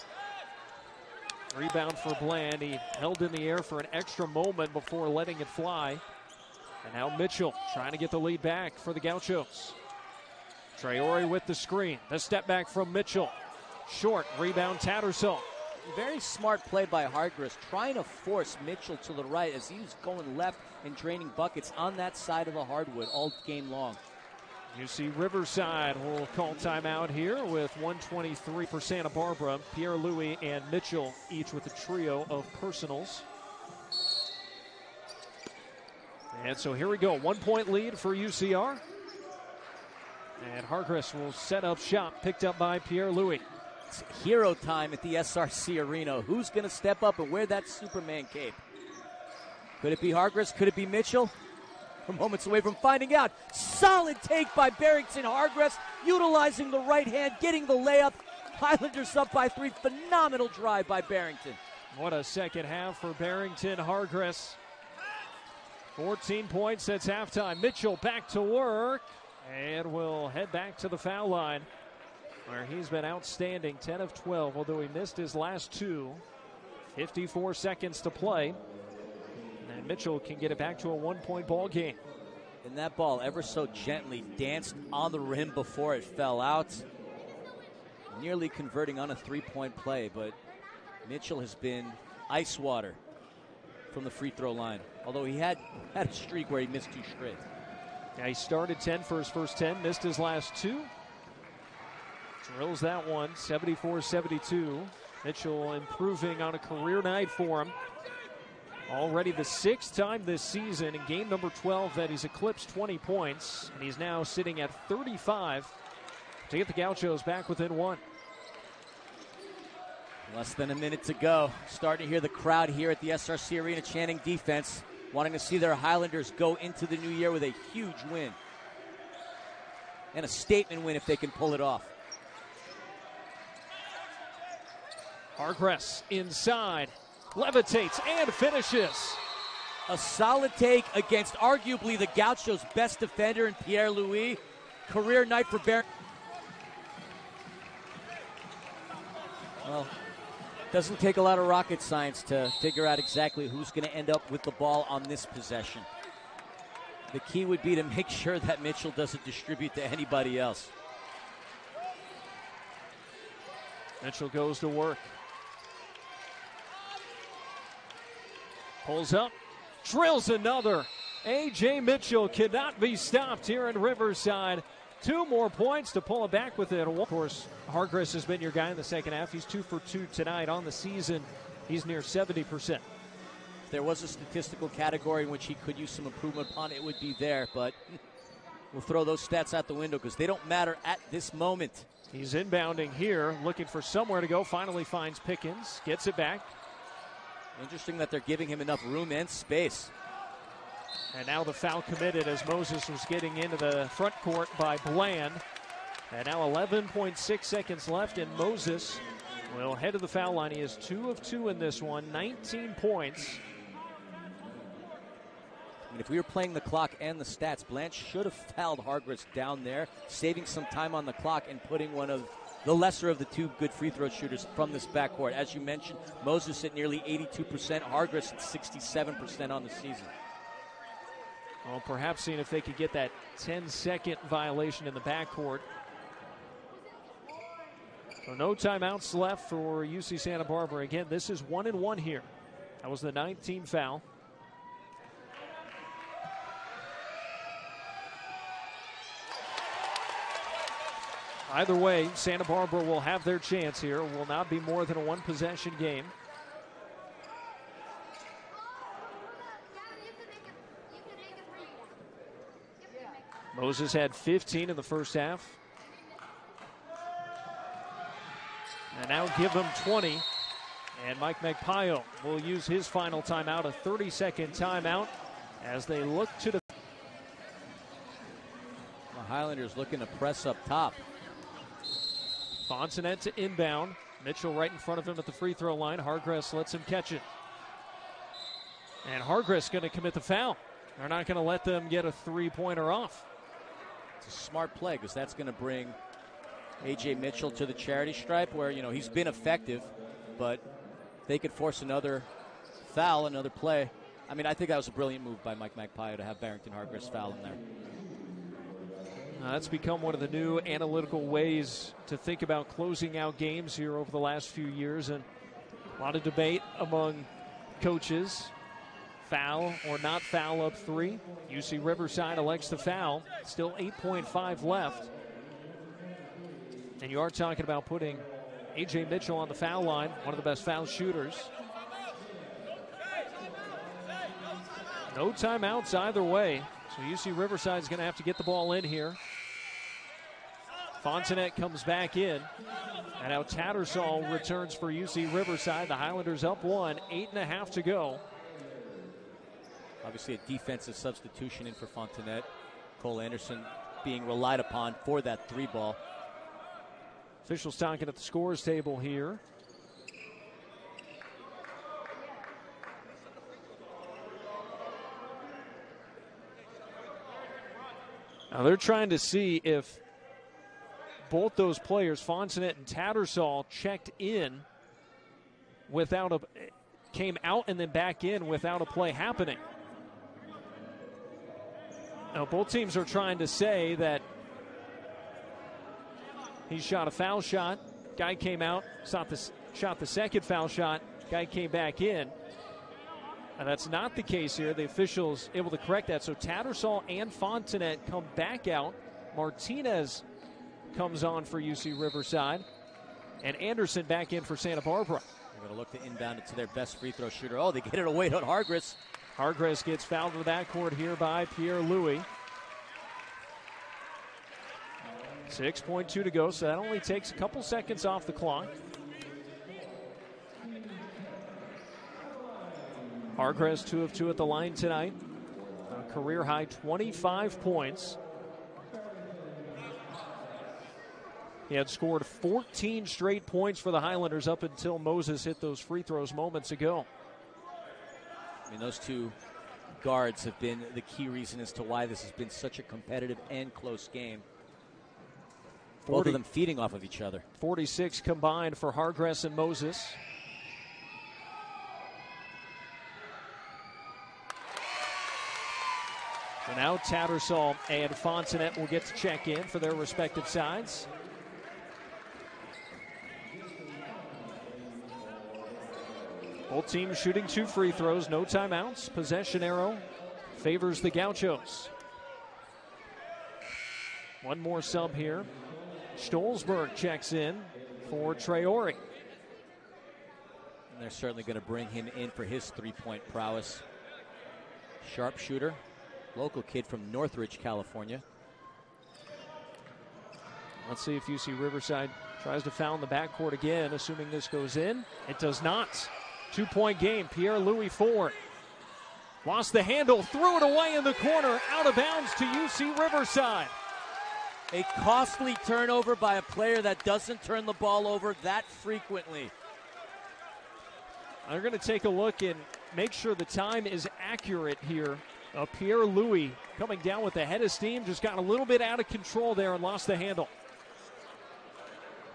Rebound for Bland. He held in the air for an extra moment before letting it fly. And now Mitchell trying to get the lead back for the Gauchos. Traore with the screen. The step back from Mitchell. Short rebound Tattersall. Very smart play by Hargress, trying to force Mitchell to the right as he was going left and draining buckets on that side of the hardwood all game long. UC Riverside will call timeout here with 123 for Santa Barbara. Pierre Louis and Mitchell each with a trio of personals. And so here we go. One point lead for UCR. And Hargress will set up shop, picked up by Pierre Louis. It's hero time at the SRC Arena. Who's going to step up and wear that Superman cape? Could it be Hargress? Could it be Mitchell? We're moments away from finding out. Solid take by Barrington Hargress, utilizing the right hand, getting the layup. Highlanders up by three. Phenomenal drive by Barrington. What a second half for Barrington Hargress. 14 points, that's halftime. Mitchell back to work and will head back to the foul line where he's been outstanding 10 of 12, although he missed his last two. 54 seconds to play. Mitchell can get it back to a one point ball game. And that ball ever so gently danced on the rim before it fell out. Nearly converting on a three point play, but Mitchell has been ice water from the free throw line. Although he had had a streak where he missed two straight. Yeah, he started 10 for his first 10, missed his last two. Drills that one, 74 72. Mitchell improving on a career night for him. Already the sixth time this season in game number 12 that he's eclipsed 20 points, and he's now sitting at 35 to get the Gauchos back within one. Less than a minute to go. Starting to hear the crowd here at the SRC Arena chanting defense, wanting to see their Highlanders go into the new year with a huge win. And a statement win if they can pull it off. Hargress inside, levitates and finishes. A solid take against arguably the Gauchos' best defender in Pierre Louis. Career night for Baron. Well, doesn't take a lot of rocket science to figure out exactly who's going to end up with the ball on this possession. The key would be to make sure that Mitchell doesn't distribute to anybody else. Mitchell goes to work. Pulls up, drills another. Ajay Mitchell cannot be stopped here in Riverside. Two more points to pull it back with it. Of course, Hargress has been your guy in the second half. He's two for two tonight on the season. He's near 70%. If there was a statistical category in which he could use some improvement upon, it would be there, but we'll throw those stats out the window because they don't matter at this moment. He's inbounding here, looking for somewhere to go. Finally finds Pickens, gets it back. Interesting that they're giving him enough room and space. And now the foul committed as Moses was getting into the front court by Bland. And now 11.6 seconds left, and Moses will head to the foul line. He is two of two in this one, 19 points. I mean, if we were playing the clock and the stats, Blanche should have fouled Hargress down there, saving some time on the clock and putting one of the lesser of the two good free throw shooters from this backcourt. As you mentioned, Moses at nearly 82%, Hargress at 67% on the season. Well, perhaps seeing if they could get that 10 second violation in the backcourt. So no timeouts left for UC Santa Barbara. Again, this is one and one here. That was the 19 foul. Either way, Santa Barbara will have their chance here. Will not be more than a one possession game. Moses had 15 in the first half. And now give them 20. And Mike Magpayo will use his final timeout, a 30 second timeout, as they look to the. The Highlanders looking to press up top. Fontenet to inbound. Mitchell right in front of him at the free throw line. Hargress lets him catch it. And Hargress going to commit the foul. They're not going to let them get a three pointer off. It's a smart play because that's going to bring Ajay Mitchell to the charity stripe where, you know, he's been effective, but they could force another foul, another play. I mean, I think that was a brilliant move by Mike Magpayo to have Barrington Hargress foul in there. Uh, that's become one of the new analytical ways to think about closing out games here over the last few years, and a lot of debate among coaches. Foul or not foul up three. UC Riverside elects to foul. Still 8.5 left. And you are talking about putting Ajay Mitchell on the foul line, one of the best foul shooters. No timeouts either way. So UC Riverside is going to have to get the ball in here. Fontenet comes back in. And now Tattersall returns for UC Riverside. The Highlanders up one, eight and a half to go. Obviously, a defensive substitution in for Fontenet. Cole Anderson being relied upon for that three ball. Officials talking at the scores table here. Now they're trying to see if both those players, Fontenet and Tattersall, checked in without a came out and then back in without a play happening. Now, both teams are trying to say that he shot a foul shot. Guy came out, shot the, shot the second foul shot. Guy came back in. And that's not the case here. The officials able to correct that. So Tattersall and Fontenet come back out. Martinez comes on for UC Riverside. And Anderson back in for Santa Barbara. They're going to look to inbound it to their best free throw shooter. Oh, they get it away on Hargress. Hargress gets fouled in the backcourt here by Pierre Louis. 6.2 to go, so that only takes a couple seconds off the clock. Hargress, two of two at the line tonight. A career high 25 points. He had scored 14 straight points for the Highlanders up until Moses hit those free throws moments ago. I mean, those two guards have been the key reason as to why this has been such a competitive and close game. 40, Both of them feeding off of each other. 46 combined for Hargress and Moses. So now Tattersall and Fontenet will get to check in for their respective sides. Both teams shooting two free throws, no timeouts. Possession arrow favors the Gauchos. One more sub here. Shtolzberg checks in for Traore. And they're certainly going to bring him in for his three point prowess. Sharpshooter, local kid from Northridge, California. Let's see if UC Riverside tries to foul in the backcourt again, assuming this goes in. It does not. Two point game. Pierre Louis Ford lost the handle, threw it away in the corner, out of bounds to UC Riverside. A costly turnover by a player that doesn't turn the ball over that frequently. They're going to take a look and make sure the time is accurate here. Uh, Pierre Louis coming down with the head of steam, just got a little bit out of control there and lost the handle.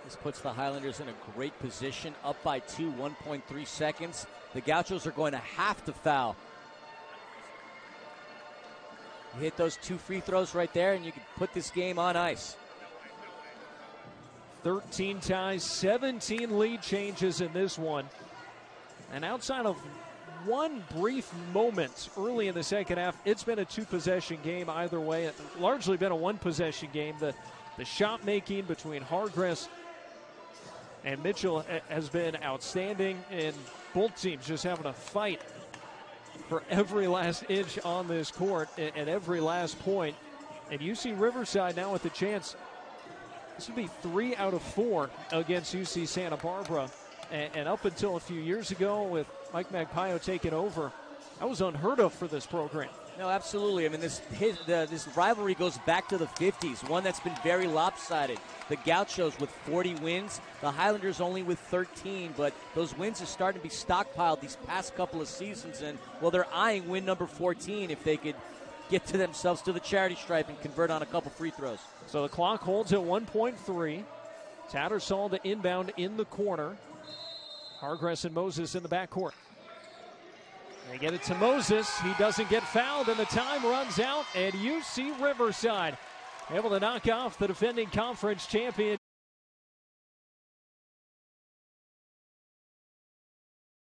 This puts the Highlanders in a great position, up by two, 1.3 seconds. The Gauchos are going to have to foul. You hit those two free throws right there, and you can put this game on ice. 13 ties, 17 lead changes in this one. And outside of one brief moment early in the second half, it's been a two possession game either way. It's largely been a one possession game. The, the shot making between Hargress and Mitchell has been outstanding, and both teams just having a fight for every last inch on this court and every last point. And UC Riverside now with the chance. This would be three out of four against UC Santa Barbara. And, up until a few years ago, with Mike Magpayo taking over, that was unheard of for this program. No, absolutely. I mean, this his, the, this rivalry goes back to the 50s, one that's been very lopsided. The Gauchos with 40 wins, the Highlanders only with 13, but those wins are starting to be stockpiled these past couple of seasons, and well, they're eyeing win number 14 if they could get to themselves to the charity stripe and convert on a couple free throws. So the clock holds at 1.3. Tattersall to inbound in the corner. Hargress and Moses in the backcourt. They get it to Moses. He doesn't get fouled, and the time runs out. And UC Riverside able to knock off the defending conference champion